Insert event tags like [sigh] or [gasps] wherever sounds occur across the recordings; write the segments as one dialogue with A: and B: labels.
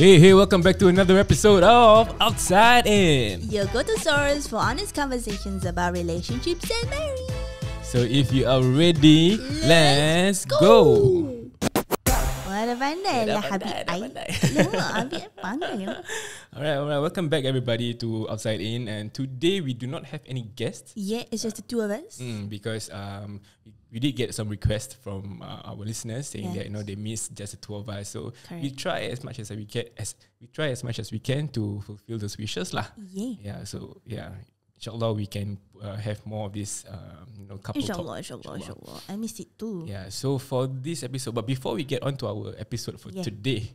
A: Hey, hey, welcome back to another episode of Outside In.
B: Your go-to source for honest conversations about relationships and marriage.
A: So if you are ready, let's, go.
B: Wah, dah pandai
A: Dah
B: lah Habib
A: pandai, dah
B: Ai.
A: pandai.
B: Lama Habib pandai.
A: Alright, alright, welcome back everybody to Outside In. And today we do not have any guests
B: Yeah, it's just the two of us.
A: mm, because um, we, we did get some requests from uh, our listeners saying that you know they miss just the two of us. So we
B: Correct.
A: try as much as we can as we try as much as we can to fulfill those wishes lah.
B: Yeah.
A: Yeah, so yeah, inshallah we can uh, have more of this um, you know couple talk.
B: Inshallah, inshallah, inshallah. I missed it too.
A: Yeah, so for this episode, but before we get on to our episode for
B: Yeah.
A: today,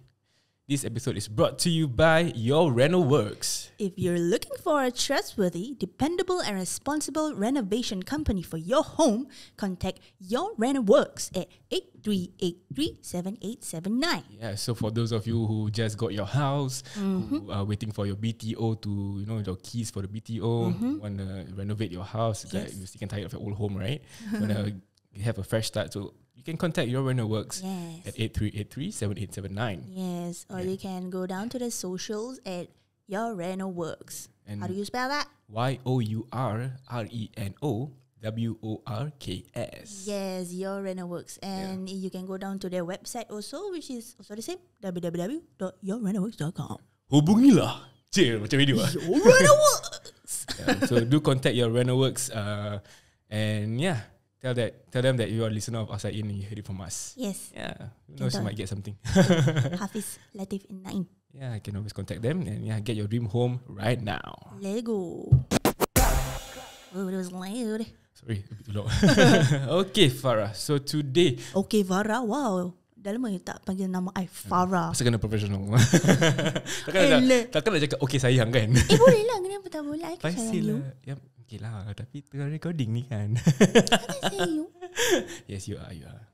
A: this episode is brought to you by Your Rental Works.
B: If you're looking for a trustworthy, dependable, and responsible renovation company for your home, contact Your Reno Works at 83837879.
A: Yeah, so for those of you who just got your house,
B: Mm-hmm.
A: who are waiting for your BTO to, you know, your keys for the BTO,
B: Mm-hmm.
A: want to renovate your house, like you're sick and tired of your old home, right? want to [laughs] have a fresh start, so you can contact Your Rental Works
B: Yes.
A: at 8383-7879.
B: Yes, or you can go down to the socials at Your Reno Works.
A: And
B: How do you spell that?
A: Y O U R R E N O W O R K S.
B: Yes, Your Reno Works. And you can go down to their website also, which is also the same www.yourrenoworks.com.
A: Hubungilah. Cik, macam radio lah.
B: Your Reno Works! [laughs]
A: yeah, so do contact your Renoworks uh, and yeah, tell that tell them that you are a listener of Outside In and you heard it from us.
B: Yes,
A: Yeah, who knows you might get something. [laughs]
B: Hafiz Latif in 9.
A: yeah, I can always contact them and yeah, get your dream home right now.
B: Lego. Oh, it was loud.
A: Sorry, a bit loud. [laughs] okay, Farah. So today,
B: Okay, Vara. Wow. Dah lama tak panggil nama I Farah.
A: pasal kena professional. [laughs] takkan nak, takkan cakap okay sayang kan?
B: Eh, boleh lah. Kenapa tak boleh? I kan sayang
A: Pasti lah. Okay lah, tapi tengah recording ni kan.
B: I sayang you.
A: yes, you are, you are.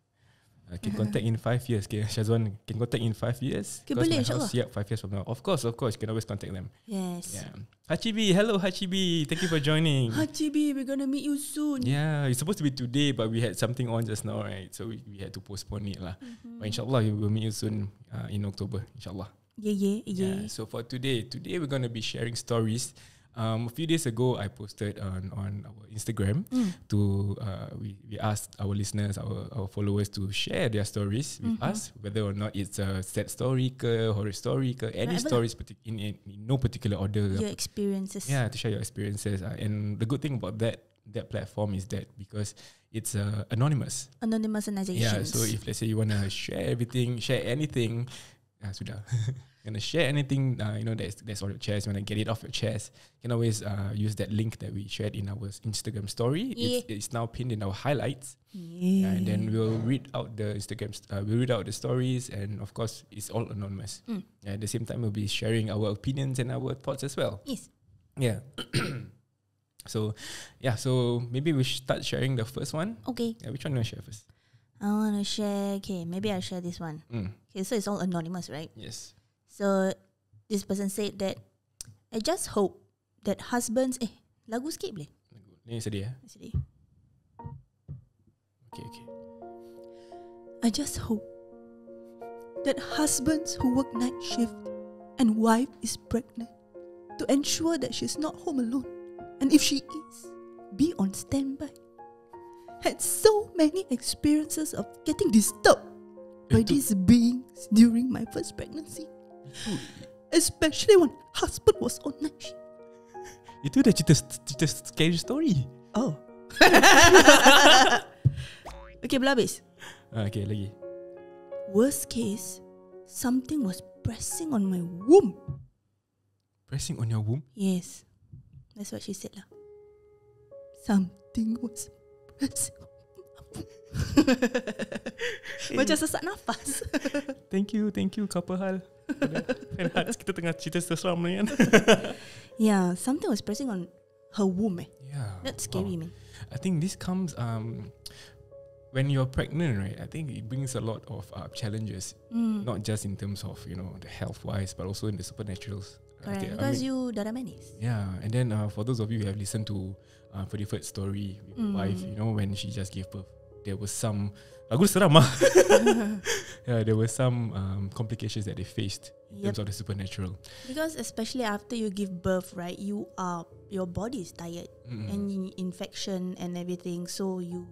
A: Uh, [laughs] can contact in five years. Okay, Shazwan can contact in five years.
B: Okay, boleh, insyaAllah.
A: Yeah, five years from now. Of course, of course, you can always contact them.
B: Yes.
A: Yeah. Hachibi, hello Hachibi. Thank you for joining.
B: Hachibi, we're gonna meet you soon.
A: Yeah, it's supposed to be today, but we had something on just now, right? So we, we had to postpone it lah.
B: Mm-hmm.
A: But inshallah, we will meet you soon uh, in October. Inshallah.
B: Yeah, yeah, yeah.
A: Yeah. So for today, today we're gonna be sharing stories. Um, a few days ago, I posted on on our Instagram
B: Mm.
A: to uh, we we asked our listeners, our our followers to share their stories with
B: Mm-hmm.
A: us, whether or not it's a sad story, ke, horror story, ke, any
B: Whatever
A: stories partic- in, in in no particular order.
B: Your experiences.
A: Yeah, to share your experiences. Uh, and the good thing about that that platform is that because it's uh, anonymous.
B: Anonymous
A: Yeah,
B: organizations.
A: so if let's say you wanna share everything, share anything, ah, sudah. [laughs] Gonna share anything, uh, you know, that's that's on your chest. You wanna get it off your chest, you can always uh, use that link that we shared in our Instagram story. It's, it's now pinned in our highlights,
B: yeah.
A: and then we'll read out the Instagram. st- Uh, we'll read out the stories, and of course, it's all anonymous.
B: Mm.
A: At the same time, we'll be sharing our opinions and our thoughts as well.
B: Yes.
A: Yeah. [coughs] so, yeah. So maybe we should start sharing the first one.
B: Okay.
A: Yeah, which one do you want to share first?
B: I wanna share. Okay, maybe I'll share this one.
A: Mm.
B: Okay, so it's all anonymous, right?
A: Yes.
B: So this person said that I just hope that husbands eh lagu sikit boleh?
A: Ni sedih eh?
B: Sedih.
A: Okay, okay.
B: I just hope that husbands who work night shift and wife is pregnant to ensure that she's not home alone. And if she is, be on standby. Had so many experiences of getting disturbed by these beings during my first pregnancy. Especially when husband was on night shift.
A: Itu dah cerita, cerita scary story.
B: Oh. [laughs] okay, belum habis.
A: Ah, okay, lagi.
B: Worst case, something was pressing on my womb.
A: Pressing on your womb.
B: Yes. That's what she said lah. Something was pressing. [laughs] Macam sesak nafas. [laughs]
A: Thank you, thank you, couple hal. [laughs] Fan Hearts, kita tengah cerita seseram ni kan.
B: yeah, something was pressing on her womb eh.
A: yeah.
B: That's scary
A: wow.
B: man.
A: I think this comes um when you're pregnant, right? I think it brings a lot of uh, challenges,
B: Mm.
A: not just in terms of you know the health wise, but also in the supernaturals.
B: Correct.
A: Okay, I
B: Because
A: mean-
B: you darah manis.
A: Yeah, and then uh, for those of you who have listened to uh, Pretty First story with
B: Mm.
A: wife, you know when she just gave birth, there was some Aku seram lah [laughs] Yeah there were some um, Complications that they faced In
B: Yep.
A: terms of the supernatural
B: Because especially after you give birth, right, you are your body is tired
A: Mm-mm.
B: and infection and everything. So you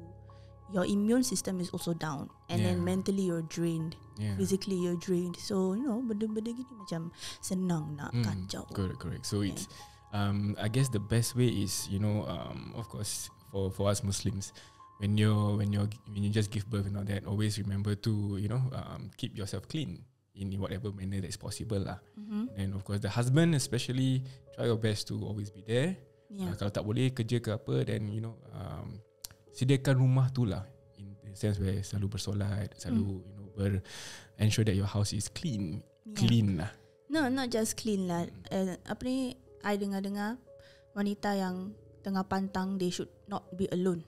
B: your immune system is also down, and then mentally you're drained,
A: yeah.
B: physically you're drained. So you know benda-benda gini macam senang nak
A: Mm,
B: kacau.
A: Correct, correct. So
B: Yeah.
A: it's, um, I guess the best way is, you know, um, of course, for for us Muslims, when you're when you're when you just give birth and all that, always remember to, you know, um, keep yourself clean in whatever manner that's possible lah.
B: Mm-hmm.
A: And of course, the husband especially try your best to always be there.
B: Yeah.
A: Uh, kalau tak boleh kerja ke apa, then you know, um, sediakan rumah tu lah. In the sense where selalu bersolat, selalu you know ber ensure that your house is clean,
B: yeah.
A: clean lah.
B: No, not just clean lah. Uh, apa ni? I dengar-dengar wanita yang tengah pantang they should not be alone.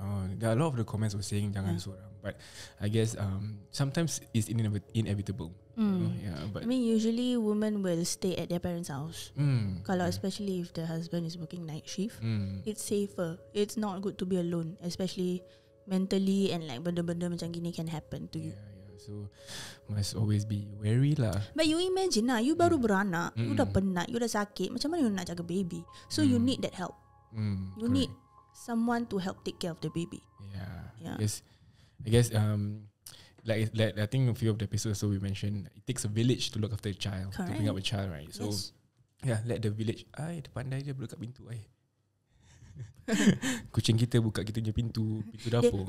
A: Oh, there are a lot of the comments were saying jangan
B: Yeah.
A: seorang, but I guess um, sometimes it's inevit- inevitable. you know,
B: Mm.
A: Yeah, but
B: I mean, usually women will stay at their parents' house.
A: mm,
B: Kalau
A: yeah.
B: especially if the husband is working night shift,
A: mm,
B: it's safer. It's not good to be alone, especially mentally and like benda-benda macam gini can happen to you.
A: yeah, yeah. So must always be wary lah.
B: But you imagine lah, you baru
A: Mm.
B: beranak, you dah
A: Mm.
B: penat, you dah sakit, macam mana you nak jaga baby? So you
A: Mm.
B: need that help.
A: Mm,
B: You need someone to help take care of the baby.
A: Yeah.
B: Yeah.
A: I guess I guess um like like I think a few of the episodes so we mentioned it takes a village to look after a child to bring up a child, right? So
B: yes.
A: yeah, let the village ai dia pandai dia buka pintu ai. [laughs] Kucing kita buka kita punya pintu pintu dapur.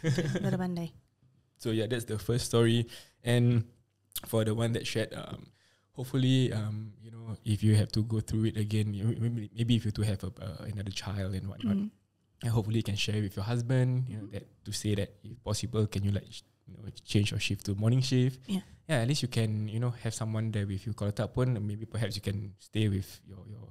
A: [laughs]
B: Dah pandai.
A: So yeah, that's the first story. And for the one that shared, um, hopefully, um, you know, if you have to go through it again, you- maybe, if you to have a, uh, another child and whatnot,
B: Mm.
A: and hopefully you can share with your husband, you know, that to say that if possible, can you like, you know, change your shift to morning shift?
B: Yeah.
A: Yeah, at least you can, you know, have someone there with you. Kalau tak pun, maybe perhaps you can stay with your your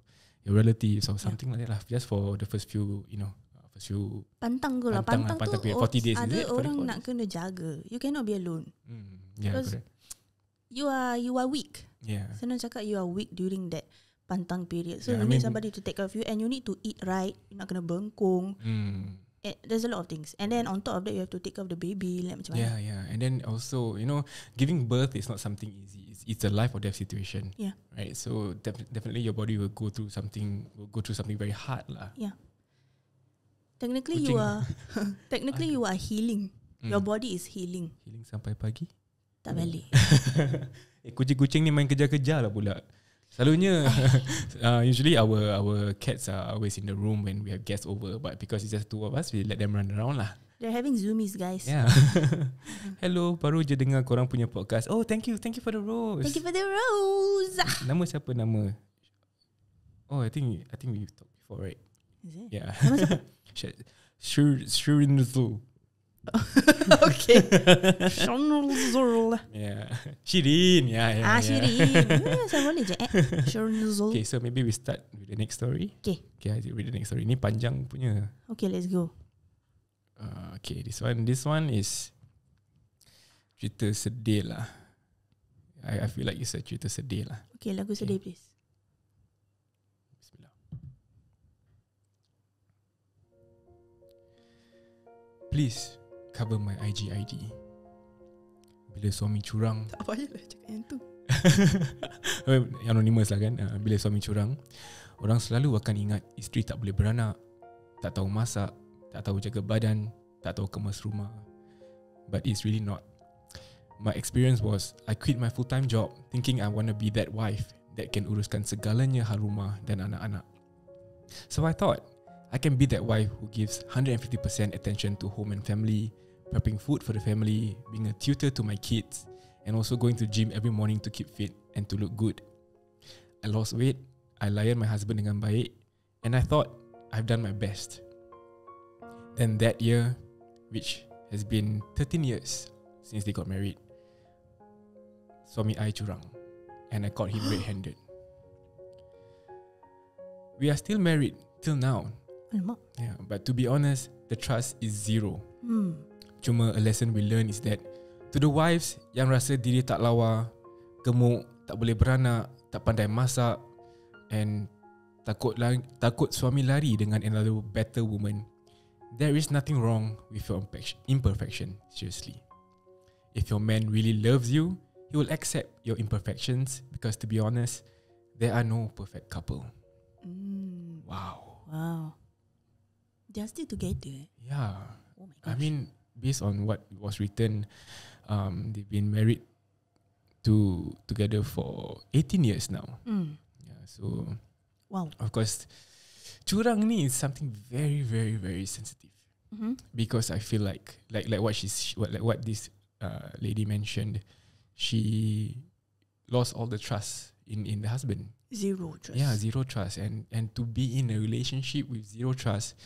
A: your relatives or
B: Yeah.
A: something like that lah. Just for the first few, you know, uh, few.
B: Pantang tu lah.
A: Pantang
B: Pantang,
A: pantang
B: tu
A: period.
B: oh,
A: 40 days, is
B: ada
A: it? 40
B: orang nak kena jaga. You cannot be alone.
A: Mm, yeah,
B: Because-
A: correct.
B: You are you are weak.
A: Yeah.
B: Senang cakap you are weak during that pantang period. So
A: Yeah, I
B: you need
A: mean-
B: somebody to take care of you and you need to eat right. You nak kena bengkung.
A: Mm.
B: Eh, there's a lot of things. And then on top of that you have to take care of the baby. Like macam
A: Yeah,
B: mana.
A: yeah. And then also, you know, giving birth is not something easy. It's, it's a life or death situation.
B: Yeah.
A: Right. So def- definitely your body will go through something will go through something very hard lah.
B: Technically you
A: Kucing.
B: are [laughs] technically you are healing. Your
A: Mm.
B: body is healing.
A: Healing sampai pagi.
B: Tak balik. [laughs]
A: eh, kucing-kucing ni main kejar-kejar lah pula. Selalunya [laughs] uh, usually our our cats are always in the room when we have guests over but because it's just two of us we let them run around lah.
B: They're having zoomies guys.
A: Yeah. [laughs] Hello, baru je dengar korang punya podcast. Oh, thank you. Thank you for the rose.
B: Thank you for the rose.
A: Nama siapa nama? Oh, I think I think we talked before, right?
B: Is it?
A: Yeah.
B: Nama siapa? [laughs]
A: Sure, sure [laughs]
B: okay. Shonzul.
A: Yeah. Shirin. Yeah, yeah.
B: Ah,
A: yeah.
B: Shirin. Ya, [laughs] saya boleh je. Eh. Shonzul.
A: Okay, so maybe we start with the next story.
B: Okay.
A: Okay, I read the next story. Ini panjang punya.
B: Okay, let's go.
A: Uh, okay, this one, this one is cerita sedih lah. I, I feel like it's a cerita sedih lah.
B: Okay, lagu sedih please.
A: Please cover my IG ID. Bila suami curang,
B: Tak payahlah cakap yang tu. [laughs]
A: Eh, anonymous lah kan. Uh, bila suami curang, orang selalu akan ingat isteri tak boleh beranak, tak tahu masak, tak tahu jaga badan, tak tahu kemas rumah. But it's really not. My experience was I quit my full-time job thinking I want to be that wife that can uruskan segalanya hal rumah dan anak-anak. So I thought I can be that wife who gives 150% attention to home and family, prepping food for the family, being a tutor to my kids, and also going to gym every morning to keep fit and to look good. I lost weight, I layan my husband dengan baik, and I thought I've done my best. Then that year, which has been 13 years since they got married, suami I curang, and I caught him [gasps] red-handed. We are still married till now, yeah, but to be honest, the trust is zero.
B: Hmm.
A: Cuma a lesson we learn is that to the wives yang rasa diri tak lawa, gemuk, tak boleh beranak, tak pandai masak and takut takut suami lari dengan another better woman. there is nothing wrong with your imperfec- imperfection. Seriously, if your man really loves you, he will accept your imperfections because, to be honest, there are no perfect couple.
B: Mm.
A: Wow.
B: Wow. They are still together. eh?
A: Yeah.
B: Oh my gosh.
A: I mean, based on what was written, um, they've been married to together for 18 years now.
B: Mm.
A: Yeah. So
B: Wow.
A: of course, curang ni is something very, very, very sensitive
B: Mm-hmm.
A: because I feel like like like what she's what like what this uh, lady mentioned, she lost all the trust in in the husband.
B: Zero trust.
A: Yeah, zero trust, and and to be in a relationship with zero trust,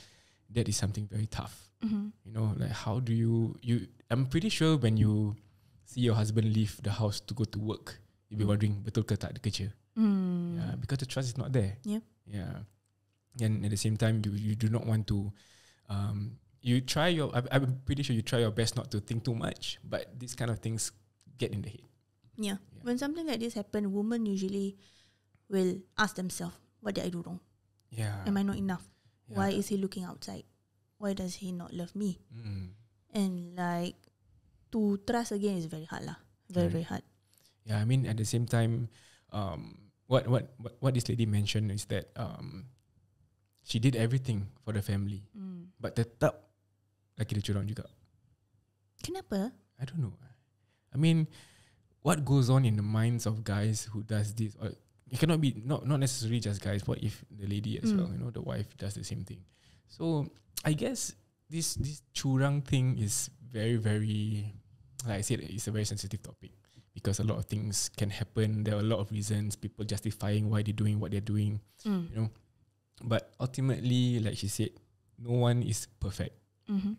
A: that is something very tough.
B: Mm-hmm.
A: You know, like how do you you? I'm pretty sure when you see your husband leave the house to go to work, you'll be
B: Mm.
A: wondering betul ke tak ada kerja?
B: Mm.
A: Yeah, because the trust is not there.
B: Yeah.
A: Yeah, and at the same time, you you do not want to. Um, you try your. I, I'm pretty sure you try your best not to think too much, but these kind of things get in the head.
B: Yeah.
A: Yeah.
B: When something like this happen, women usually will ask themselves, "What did I do wrong?
A: Yeah.
B: Am I not enough?
A: yeah.
B: Why is he looking outside? Why does he not love me?"
A: Mm.
B: And like to trust again is very hard lah. Very
A: Right.
B: very hard.
A: Yeah, I mean at the same time, um, what what what, what this lady mentioned is that um, she did everything for the family,
B: Mm.
A: but tetap laki dia curang juga.
B: Kenapa?
A: I don't know. I mean, what goes on in the minds of guys who does this? Or it cannot be not not necessarily just guys. What if the lady as
B: Mm.
A: well? You know, the wife does the same thing. So I guess this this curang thing is very very, like I said, it's a very sensitive topic because a lot of things can happen. There are a lot of reasons people justifying why they're doing what they're doing.
B: Mm.
A: You know, but ultimately, like she said, no one is perfect.
B: Mm-hmm.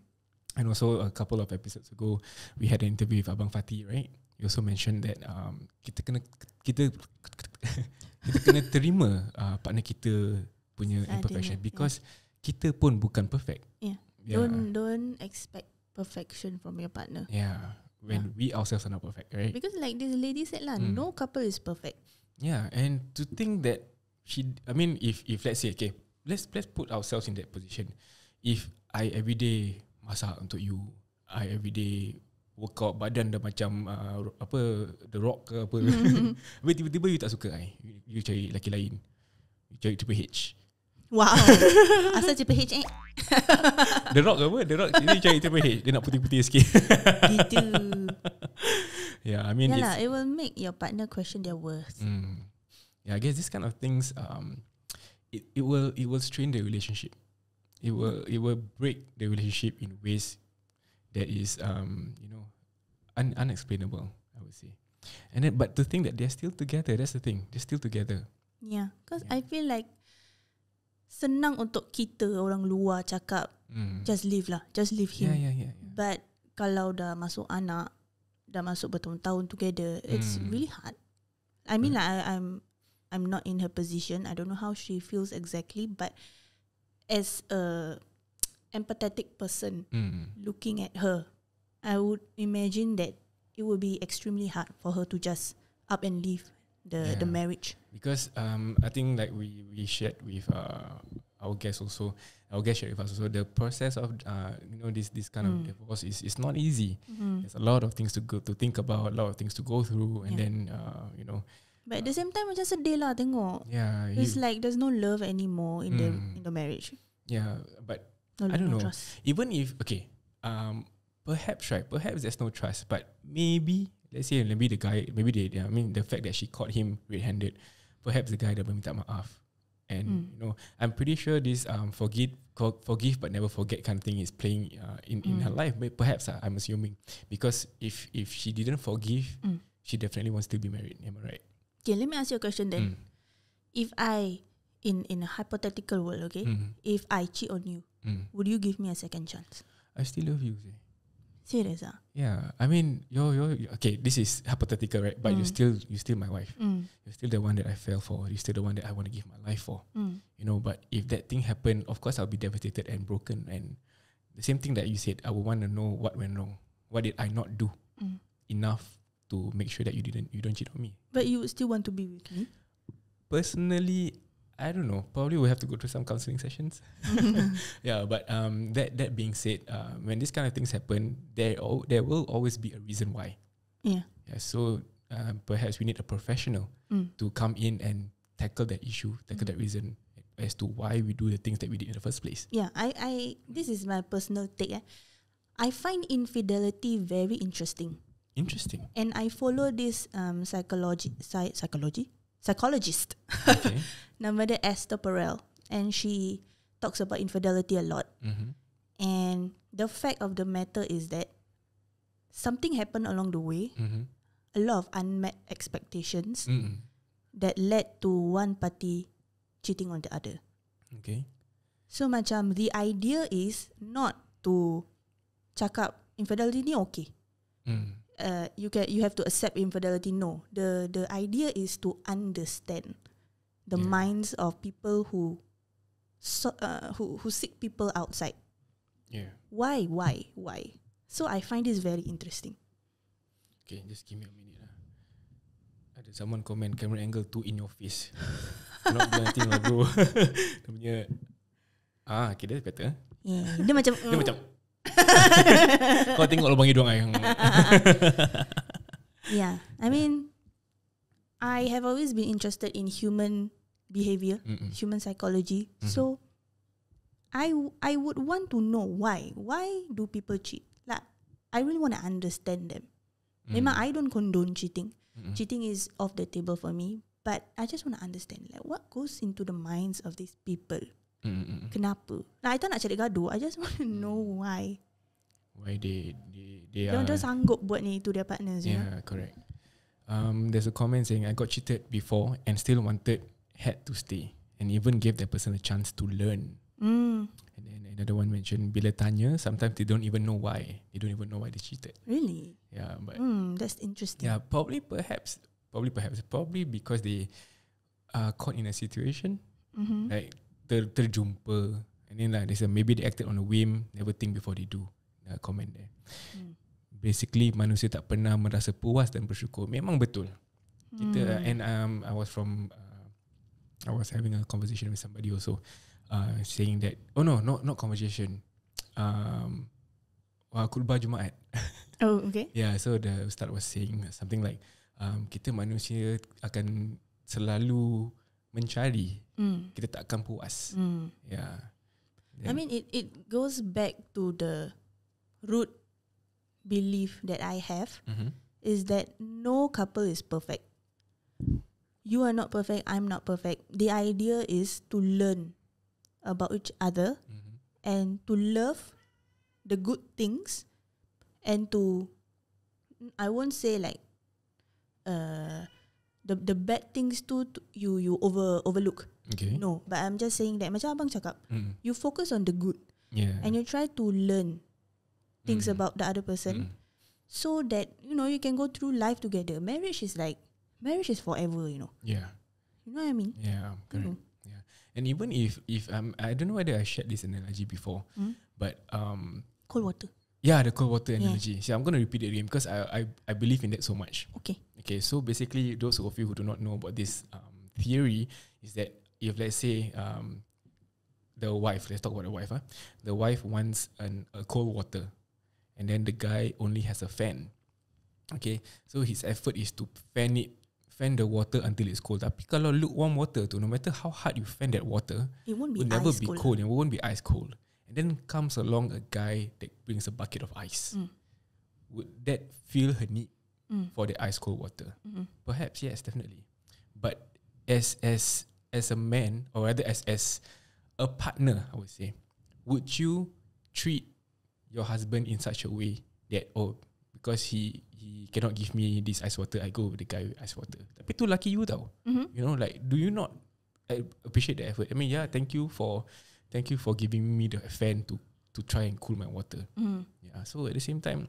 A: And also a couple of episodes ago, we had an interview with Abang Fatih, right? You also mentioned that um, kita kena kita [laughs] kita kena terima uh, partner kita punya
B: Seadanya,
A: imperfection
B: yeah.
A: Kita pun bukan perfect.
B: Yeah.
A: Yeah.
B: Don't don't expect perfection from your partner.
A: yeah. When we ourselves are not perfect, right?
B: Because like this lady said lah,
A: Mm.
B: no couple is perfect.
A: Yeah, and to think that she, I mean, if if let's say, okay, let's let's put ourselves in that position. If I everyday masak untuk you, I everyday workout badan dah macam uh, apa the rock ke apa, [laughs] tiba-tiba you tak suka I, you, you cari lelaki lain, you cari Triple H.
B: Wow. [laughs] Asal Triple H eh? [laughs]
A: The rock ke apa? The rock dia cari Triple H, dia nak putih-putih sikit.
B: gitu. [laughs]
A: yeah, I mean,
B: Yeah
A: it's,
B: lah, it will make your partner question their worth.
A: Mm. Yeah, I guess this kind of things um it, it will it will strain the relationship. It will it will break the relationship in ways that is um you know un, unexplainable, I would say. And then but to think that they're still together, that's the thing. They're still together.
B: Yeah, because
A: Yeah.
B: I feel like senang untuk kita orang luar cakap
A: Mm.
B: just leave lah, just leave him.
A: yeah, yeah, yeah, yeah.
B: But kalau dah masuk anak, dah masuk bertahun-tahun together, it's
A: Hmm.
B: really hard. I mean, like, I, I'm I'm not in her position. I don't know how she feels exactly, but as a empathetic person
A: Mm.
B: looking at her, I would imagine that it would be extremely hard for her to just up and leave the the marriage.
A: Because um, I think like we we shared with uh, our guests also, our guest shared with us also the process of uh, you know this this kind of
B: Mm.
A: divorce is is not easy.
B: Mm.
A: There's a lot of things to go to think about, a lot of things to go through, and
B: Yeah.
A: then uh, you know,
B: But at the same time, it's macam sedih lah tengok.
A: yeah,
B: It's like there's no love anymore in the
A: Mm.
B: in the marriage.
A: yeah. But
B: No,
A: I don't
B: no
A: know.
B: trust.
A: even if okay, um, perhaps right, perhaps there's no trust, but maybe let's say maybe the guy, maybe they, I mean, the fact that she caught him red-handed, perhaps the guy dah minta maaf, and
B: Mm.
A: you know, I'm pretty sure this um forgive forgive but never forget kind of thing is playing uh, in in her
B: Mm.
A: life. But perhaps uh, I'm assuming because if if she didn't forgive,
B: Mm.
A: she definitely wants to be married. Am I right?
B: Okay, let me ask you a question then.
A: Mm.
B: If I, in in a hypothetical world, okay,
A: Mm.
B: if I cheat on you,
A: Mm.
B: would you give me a second chance?
A: I still love you. Zee.
B: Serious ah?
A: Yeah, I mean, you're, you're okay. This is hypothetical, right? But you're
B: Mm.
A: still you're still my wife.
B: Mm.
A: You're still the one that I fell for. You're still the one that I want to give my life for.
B: Mm.
A: You know, but if that thing happened, of course I'll be devastated and broken. And the same thing that you said, I would want to know what went wrong. What did I not do
B: Mm.
A: enough to make sure that you didn't you don't cheat on me?
B: But you would still want to be with me?
A: Personally, I don't know. Probably we'll have to go through some counseling sessions. [laughs] yeah, but um, that that being said, uh, when this kind of things happen, there al- there will always be a reason why.
B: Yeah.
A: Yeah, so uh, perhaps we need a professional
B: Mm.
A: to come in and tackle that issue, tackle that reason as to why we do the things that we did in the first place.
B: Yeah, I, I this is my personal take. Eh. I find infidelity very interesting.
A: Interesting.
B: And I follow this um psychology psy- psychology psychologist
A: Okay. [laughs]
B: nama dia Esther Perel and she talks about infidelity a lot
A: mm-hmm.
B: and the fact of the matter is that something happened along the way
A: Mm-hmm.
B: a lot of unmet expectations
A: Mm-mm.
B: that led to one party cheating on the other
A: Okay.
B: so macam the idea is not to cakap infidelity ni okay
A: Mm.
B: Uh, you can you have to accept infidelity. No, the the idea is to understand the
A: Yeah.
B: minds of people who so, uh, who who seek people outside.
A: Yeah.
B: Why, why, why? So I find this very interesting.
A: Okay, just give me a minute lah. Ada someone comment camera angle too in your face. Not do anything lah bro. [laughs] Dia punya Ah, okay, that's better.
B: Yeah, dia macam
A: Dia macam [laughs] Kau tengok lubang hidung I [laughs]
B: yeah. I mean, I have always been interested in human behavior,
A: Mm-mm.
B: human psychology.
A: Mhm.
B: So I w- I would want to know why. Why do people cheat? Like I really want to understand them. Memang I don't condone cheating.
A: Mm-mm.
B: Cheating is off the table for me. But I just want to understand like what goes into the minds of these people.
A: Mm-mm.
B: Kenapa? Nah, I tak nak cari gaduh. I just [laughs] want to know why.
A: Why they they they
B: Dia
A: are
B: orang sanggup buat ni to their partners, you know?
A: Yeah, correct. Um, there's a comment saying I got cheated before and still wanted had to stay and even gave that person a chance to learn.
B: Mm,
A: And then another one mentioned bila tanya, sometimes they don't even know why. They don't even know why they cheated.
B: really?
A: Yeah, but
B: Mm, that's interesting.
A: yeah, probably perhaps probably perhaps probably because they are caught in a situation
B: Mm-hmm.
A: like ter, terjumpa and then like they say maybe they acted on a whim, never think before they do. Uh, comment there.
B: Mm.
A: Basically manusia tak pernah merasa puas dan bersyukur. Memang betul. Kita
B: Mm.
A: and um I was from uh, I was having a conversation with somebody also uh, saying that oh no not not conversation um uh, khutbah Jumaat [laughs]
B: Oh, okay.
A: yeah so the ustaz was saying something like um kita manusia akan selalu mencari
B: Mm.
A: kita tak akan puas
B: Mm.
A: yeah
B: I mean, it, it goes back to the root belief that I have
A: mm-hmm.
B: is that no couple is perfect. You are not perfect, I'm not perfect. The idea is to learn about each other
A: Mm-hmm.
B: and to love the good things and to I won't say like uh the the bad things to, you you over overlook.
A: okay
B: No, but I'm just saying that macam abang cakap,
A: mm.
B: you focus on the good
A: yeah
B: and you try to learn things
A: Mm.
B: about the other person
A: Mm.
B: so that you know you can go through life together. Marriage is like marriage is forever, you know.
A: yeah
B: You know what I mean?
A: yeah correct
B: Mm.
A: and even if if um I don't know whether I shared this analogy before
B: Mm.
A: but um
B: Cold water.
A: Yeah, the cold water
B: Yeah.
A: analogy. So I'm going to repeat it again because I, I I believe in that so much.
B: Okay.
A: Okay, so basically, those of you who do not know about this um, theory is that if let's say um, the wife, let's talk about the wife, huh? the wife wants an, a cold water, and then the guy only has a fan. Okay, so his effort is to fan it, fan the water until it's cold. Tapi kalau lukewarm water tu, no matter how hard you fan that water,
B: It won't be
A: will never be
B: cold.
A: cold. It won't be ice cold. And then comes along a guy that brings a bucket of ice.
B: Mm.
A: Would that fill her need
B: Mm.
A: for the ice cold water?
B: Mhm.
A: Perhaps yes, definitely. But as as as a man, or rather as as a partner, I would say, would you treat your husband in such a way that oh because he he cannot give me this ice water, I go with the guy with ice water. Tapi tu lucky you tau.
B: Mhm.
A: You know, like, do you not appreciate the effort? I mean, yeah, thank you for, thank you for giving me the fan to to try and cool my water.
B: Mm.
A: Yeah. So at the same time,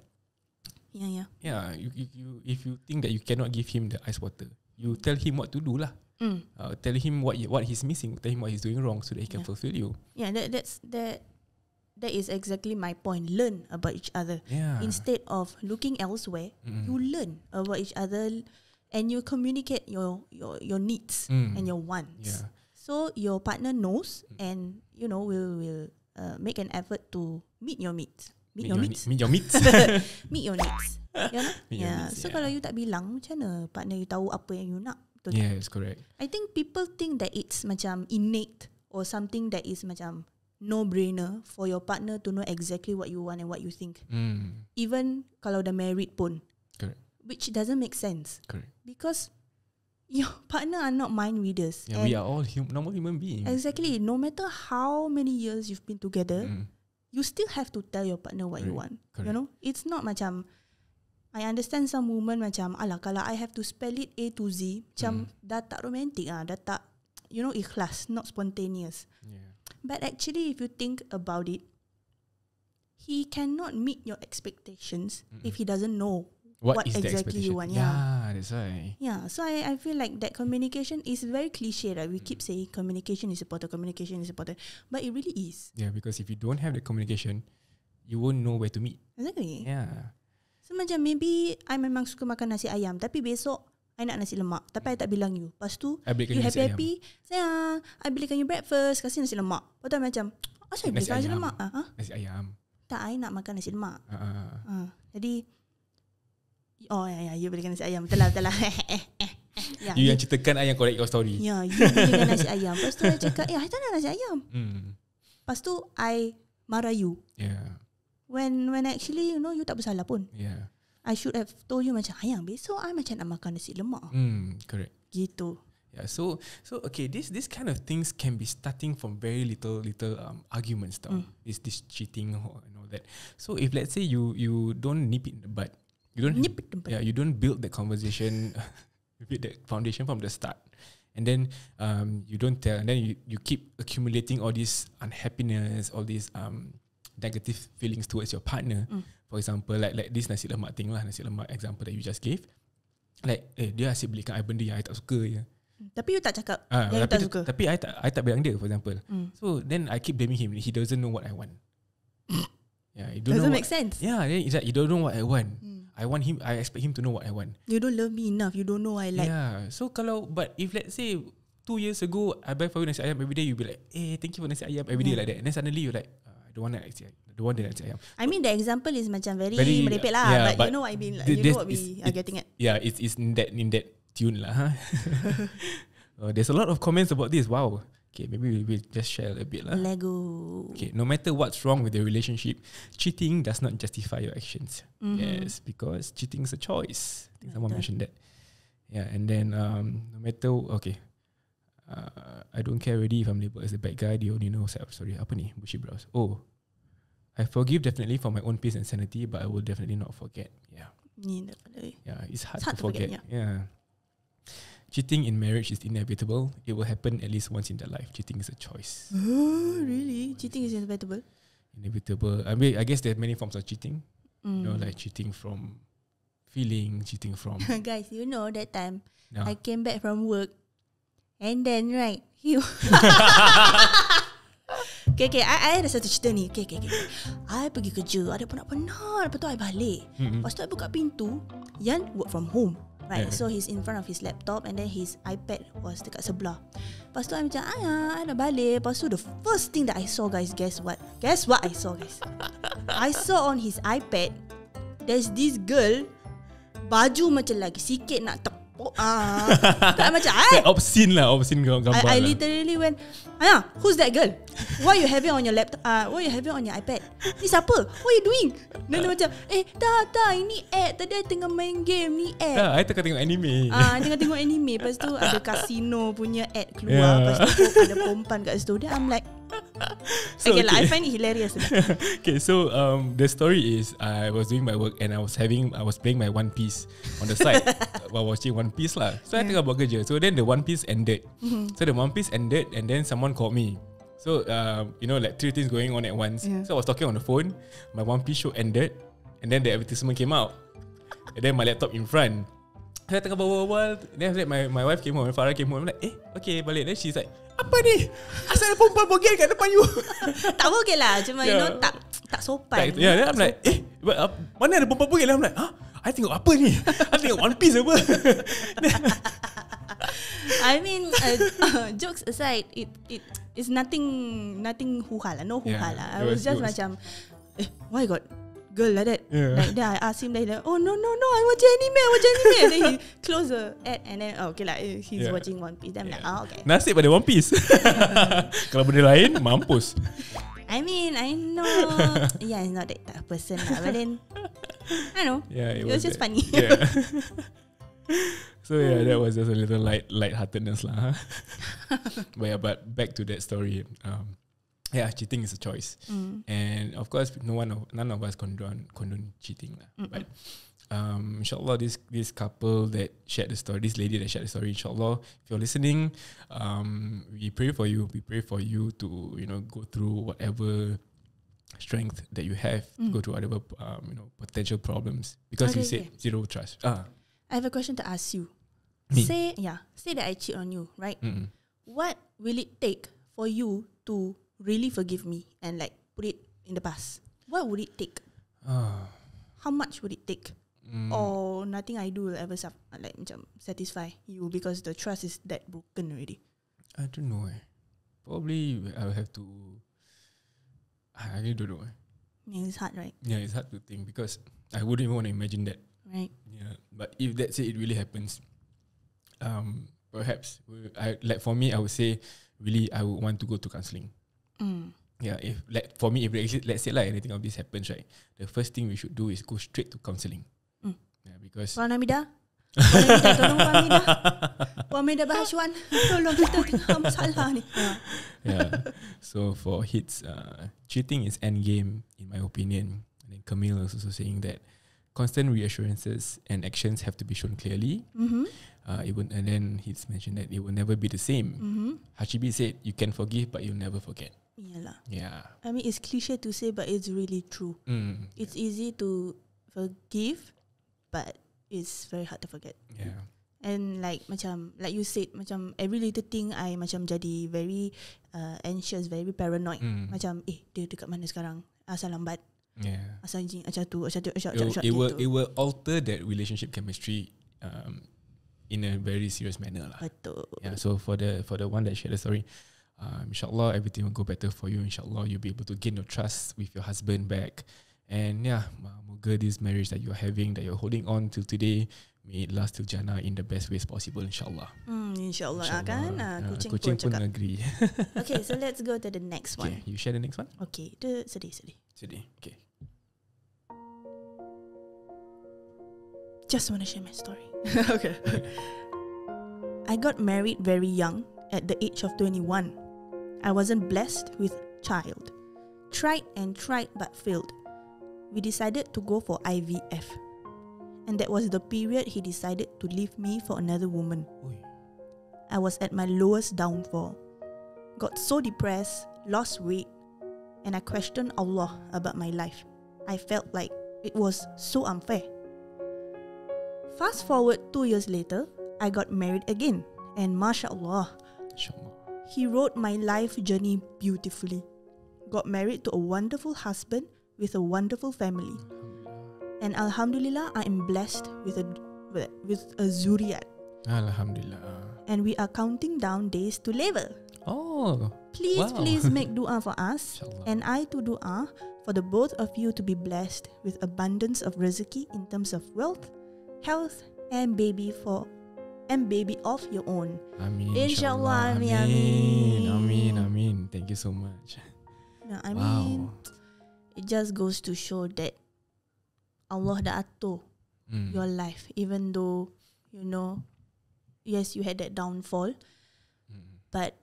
B: Yeah, yeah.
A: yeah, you, you, you if you think that you cannot give him the ice water, you tell him what to do lah.
B: Mm.
A: Uh, tell him what he- what he's missing. Tell him what he's doing wrong so that he can
B: Yeah.
A: fulfill you.
B: Yeah, that that's that that is exactly my point. Learn about each other.
A: Yeah.
B: Instead of looking elsewhere,
A: Mm.
B: you learn about each other and you communicate your your your needs
A: Mm.
B: and your wants.
A: Yeah.
B: So your partner knows and you know will will uh, make an effort to meet your needs. Meet, your needs.
A: Meet your [laughs] meets.
B: meet your needs. You know?
A: Meet your
B: yeah.
A: needs,
B: So
A: yeah.
B: kalau you tak bilang, macam mana partner you tahu apa yang you nak? Betul tak?
A: yes, correct.
B: I think people think that it's macam innate or something that is macam no brainer for your partner to know exactly what you want and what you think.
A: Mm,
B: Even kalau dah married pun.
A: Correct.
B: Which doesn't make sense
A: correct.
B: because your [laughs] partner are not mind readers.
A: Yeah, we are all hum- normal human beings.
B: Exactly. No matter how many years you've been together,
A: Mm,
B: you still have to tell your partner what you
A: Correct,
B: want.
A: correct.
B: You know, it's not macam. I understand some women macam, alah kalau I have to spell it A to Z, macam
A: Mm.
B: dah tak romantic ah, dah tak, you know, ikhlas, not spontaneous.
A: yeah.
B: But actually, if you think about it, he cannot meet your expectations if he doesn't know.
A: What,
B: What exactly you want,
A: Yeah,
B: yeah.
A: That's why.
B: Yeah, so I, I feel like that communication is very cliche, right? We keep saying communication is important, communication is important, but it really is.
A: Yeah, because if you don't have the communication, you won't know where to meet.
B: Exactly.
A: Yeah.
B: So macam maybe I memang suka makan nasi ayam tapi besok I nak nasi lemak tapi I tak bilang you. Lepas tu
A: I
B: you
A: ayam.
B: happy-happy sayang I belikan you breakfast kasih nasi lemak. Lepas tu I macam asal
A: Nasi
B: belikan nasi lemak? Ah, ha?
A: Nasi ayam.
B: Tak I nak makan nasi lemak.
A: Uh, uh,
B: Ha. Jadi Oh ya ya you belikan nasi ayam. Betul lah betul lah. [laughs] ya,
A: you yang ceritakan yang correct your story.
B: Ya, you belikan nasi ayam. Lepas tu I cakap, eh, I tak nak nasi ayam.
A: Mm.
B: Lepas tu, I marah you.
A: Yeah.
B: When when actually, you know, you tak bersalah pun.
A: Yeah.
B: I should have told you macam, ayang, besok I macam nak makan nasi lemak.
A: Mm, correct.
B: Gitu.
A: Yeah, so so okay, this this kind of things can be starting from very little little um, arguments, though.
B: Mm.
A: This this cheating or and all that. So if let's say you you don't nip it in the bud, you don't yeah, you don't build the conversation, [laughs] build the foundation from the start, and then um you don't tell, and then you you keep accumulating all this unhappiness, all these um negative feelings towards your partner.
B: Mm.
A: For example, like like this nasi lemak thing lah, nasi lemak example that you just gave. Like, eh dia asyik belikan I benda yang I tak suka je.
B: Tapi you tak cakap
A: Ah,
B: yang you
A: tapi,
B: tak suka.
A: tapi I tak I tak bilang dia for example.
B: Hmm.
A: So then I keep blaming him. He doesn't know what I want. [laughs] yeah, he don't
B: Doesn't
A: know
B: make
A: what,
B: sense.
A: Yeah, then it's like you don't know what I want.
B: Hmm.
A: I want him. I expect him to know what I want.
B: You don't love me enough. You don't know I like.
A: yeah. So kalau but if let's say two years ago I buy for you nasi ayam every day, you be like, eh, thank you for nasi ayam every day
B: Yeah.
A: like that. And then suddenly you like, uh, I don't want nasi ayam. I don't want nasi ayam.
B: I mean, the example is macam very,
A: Very,
B: merepek lah.
A: yeah,
B: but,
A: but
B: you know what I mean. Like, you know what we are getting at.
A: Yeah, it's it's in that in that tune lah. Huh? uh, [laughs] [laughs] there's a lot of comments about this. Wow. Okay, maybe we will just share a bit lah.
B: Lego.
A: Okay, no matter what's wrong with the relationship, cheating does not justify your actions.
B: Mhm.
A: Yes, because cheating is a choice. I think someone mentioned that. Yeah, and then um, no matter okay, uh, I don't care already if I'm labelled as a bad guy. They only know self. Sorry, apa ni? Bushy brows. Oh, I forgive definitely for my own peace and sanity, but I will definitely not forget. Yeah,
B: Ni definitely.
A: yeah, it's hard,
B: It's hard
A: to,
B: to forget,
A: forget. yeah. Cheating in marriage is inevitable. It will happen at least once in their life. Cheating is a choice.
B: Oh, really? Cheating is inevitable?
A: Inevitable. I mean, I guess there are many forms of cheating.
B: Mm.
A: You know, like cheating from feeling, cheating from. [laughs]
B: Guys, you know that time
A: No.
B: I came back from work and then right, you [laughs] Okay, okay, I, I ada satu cerita ni. Okay, okay, okay. I pergi kerja, ada penat-penat. Lepas tu I balik.
A: Mm-mm.
B: Lepas tu I buka pintu, Yan work from home. Right,
A: Yeah.
B: so he's in front of his laptop and then his iPad was dekat sebelah. Lepas tu I macam, ayah, I dah balik. Lepas tu the first thing that I saw guys, guess what? Guess what I saw guys? [laughs] I saw on his iPad, there's this girl, baju macam lagi sikit nak tepuk. Ah, tak macam, [laughs] I,
A: obscene lah, obscene gambar.
B: I, I
A: lah.
B: literally went, Ayah, who's that girl? Why you having on your laptop? Uh, why you having on your iPad? Ni siapa? What you doing? Dan dia macam, eh tak tak, ini ad. Tadi I tengah main game, ni ad.
A: Ah, I tengah tengok anime.
B: Ah, tengah tengok anime Lepas tu ada [laughs] kasino punya ad keluar
A: Yeah.
B: Lepas tu ada pompan kat situ Then I'm like
A: So,
B: Okay lah I
A: okay.
B: find it hilarious [laughs]
A: okay, so um, the story is I was doing my work and I was having I was playing my One Piece on the side [laughs] while watching One Piece lah. So I
B: Yeah.
A: tengah buat kerja. So then the One Piece ended.
B: Mm-hmm.
A: So the One Piece ended and then someone called me. So um, you know like three things going on at once.
B: Yeah.
A: So I was talking on the phone. My One Piece show ended and then the advertisement came out. And then my laptop in front. Saya tengah bawa-bawa Then after that my, my wife came home. Farah came home. I'm like eh okay balik. Then she's like Apa ni? Asal ada perempuan bogel kat depan you? [laughs]
B: Tak okay lah. Cuma you
A: Yeah.
B: know Tak tak sopan.
A: Like, Yeah then I'm like Eh but, uh, Mana ada perempuan bogel I'm like huh? I tengok apa ni? [laughs] I tengok One Piece apa? [laughs]
B: I mean, uh, jokes aside, it it is nothing nothing huha lah, no huha
A: Yeah,
B: lah. I was,
A: was-
B: just
A: was-
B: macam, eh, why got girl like that?
A: Yeah.
B: Like then I asked him, like, oh no no no, I watch anime, I watch anime. and then he [laughs] close the ad and then oh, okay lah, eh, he's
A: Yeah.
B: watching One Piece. Then I'm like,
A: Yeah.
B: oh okay.
A: Nasib pada One Piece. [laughs] Kalau benda lain, mampus.
B: I mean, I know, [laughs] yeah, it's not that type of person lah, but then I don't know.
A: Yeah,
B: It was just
A: that.
B: funny.
A: Yeah. so yeah, that was just a little light lightheartedness lah. huh? but yeah, but back to that story. Um, yeah, cheating is a choice,
B: Mm.
A: and of course, no one, of, none of us condone condone cheating lah.
B: Mm-mm.
A: But um, inshallah, this this couple that shared the story, this lady that shared the story, inshallah, if you're listening, um, we pray for you. We pray for you to you know go through whatever strength that you have,
B: Mm.
A: go through whatever um, you know potential problems because you
B: Okay,
A: said zero trust. Ah,
B: I have a question to ask you.
A: Me?
B: Say yeah, say that I cheat on you, right?
A: mm-mm.
B: What will it take for you to really forgive me and like put it in the past? What would it take?
A: Ah,
B: How much would it take?
A: mm.
B: Or nothing I do will ever like macam satisfy you because the trust is that broken already.
A: I don't know. Eh. Probably I'll have to. I really don't know. Eh.
B: Yeah, it's hard, right?
A: Yeah, it's hard to think because I wouldn't even want to imagine that.
B: Right.
A: Yeah, but if let's say it really happens, um, perhaps I like for me, I would say really I would want to go to counselling.
B: Mm.
A: Yeah, if like for me, if let's say like anything of this happens, right, the first thing we should do is go straight to counselling.
B: Mm.
A: Yeah, because
B: Puan Hamida, Puan Hamida, tolong. Puan Hamida Bahaswan, tolong kita tengah masalah ni. [laughs] Yeah.
A: So for hits, uh, cheating is end game in my opinion. And then Camille is also saying that constant reassurances and actions have to be shown clearly.
B: Mm-hmm.
A: Uh, it would, and then he's mentioned that it will never be the same.
B: Mm-hmm.
A: Hachibi said, "You can forgive, but you'll never forget." Yeah.
B: I mean, it's cliche to say, but it's really true.
A: Mm.
B: It's easy to forgive, but it's very hard to forget.
A: Yeah.
B: And like macam like you said, macam every little thing I macam jadi very uh, anxious, very paranoid.
A: Mm.
B: Macam eh dia dekat mana sekarang? Asal lambat,
A: Yeah.
B: asal jing, asal tu, asal tu, asal
A: It, will-
B: asal
A: it will it will alter that relationship chemistry um, in a very serious manner lah.
B: Betul.
A: Yeah. So for the for the one that shared the story, um, inshallah everything will go better for you. Inshallah you'll be able to gain your trust with your husband back. And yeah, moga this marriage that you're having, that you're holding on till today, may it last till Jannah in the best ways possible. Inshallah.
B: Hmm, insyaAllah
A: Inshallah.
B: kan. Uh,
A: Ah,
B: kucing,
A: kucing
B: pun
A: pun agree. [laughs]
B: okay, so let's go to the next
A: okay,
B: one.
A: you share the next one.
B: Okay, dia sedih sedih.
A: Sedih. Okay.
B: Just want to share my story. [laughs] okay. I got married very young at the age of 21. I wasn't blessed with child. Tried and tried but failed. We decided to go for IVF. And that was the period he decided to leave me for another woman.
A: Oi.
B: I was at my lowest downfall. Got so depressed, lost weight, and I questioned Allah about my life. I felt like it was so unfair. Fast forward two years later, I got married again, and mashallah,
A: Inshallah.
B: He wrote my life journey beautifully. Got married to a wonderful husband with a wonderful family, and alhamdulillah, I am blessed with a with a zuriat,
A: Alhamdulillah.
B: and we are counting down days to labor.
A: Oh,
B: Please,
A: Wow.
B: please make [laughs] dua for us. And I to dua for the both of you to be blessed with abundance of rizki in terms of wealth, health, and baby for and baby of your own.
A: Amin.
B: Inshallah, amin,
A: Amin.
B: amin.
A: Amin. Thank you so much.
B: Now, I
A: wow.
B: mean, it just goes to show that Allah dah atur
A: Mm.
B: your life, even though you know, yes, you had that downfall,
A: Mm.
B: but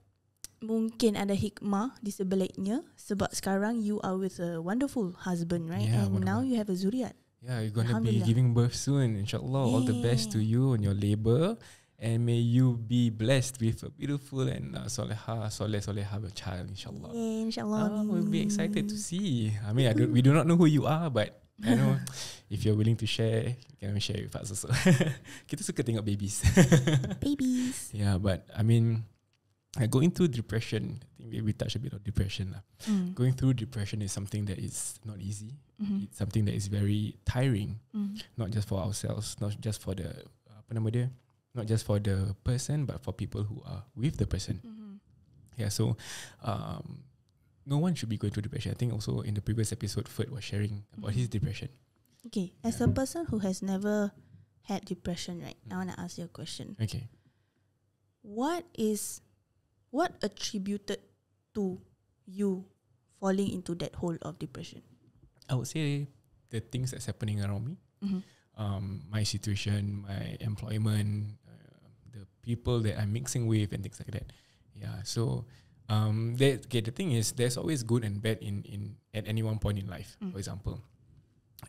B: mungkin ada hikmah di sebaliknya sebab sekarang you are with a wonderful husband, right?
A: Yeah,
B: and now
A: wonderful.
B: you have a zuriat.
A: Yeah, you're gonna be giving birth soon. Inshallah, all the best to
B: Yeah.
A: you on your labor, and may you be blessed with a beautiful and uh, soleha, soleh soleha child. Inshallah.
B: Yeah, insyaAllah.
A: Ah, we'll be excited to see. I mean, I don't, we do not know who you are, but I know [laughs] if you're willing to share, you can share with us also. [laughs] Kita suka tengok babies.
B: Babies. [laughs]
A: yeah, but I mean, uh, going through depression. I think we, we touched a bit of depression.
B: Mm.
A: Going through depression is something that is not easy.
B: Mhm.
A: It's something that is very tiring,
B: Mm.
A: not just for ourselves, not just for the apa nama dia, not just for the person, but for people who are with the person.
B: Mm-hmm.
A: Yeah, so um, no one should be going through depression. I think also in the previous episode, Ferd was sharing about his depression.
B: Okay, as a person who has never had depression, right? I want to ask you a question.
A: Okay.
B: What is what attributed to you falling into that hole of depression?
A: I would say the things that's happening around me,
B: Mm-hmm.
A: um, my situation, my employment, uh, the people that I'm mixing with, and things like that. Yeah. So, um, that, okay, the thing is, there's always good and bad in in at any one point in life.
B: Mm.
A: For example,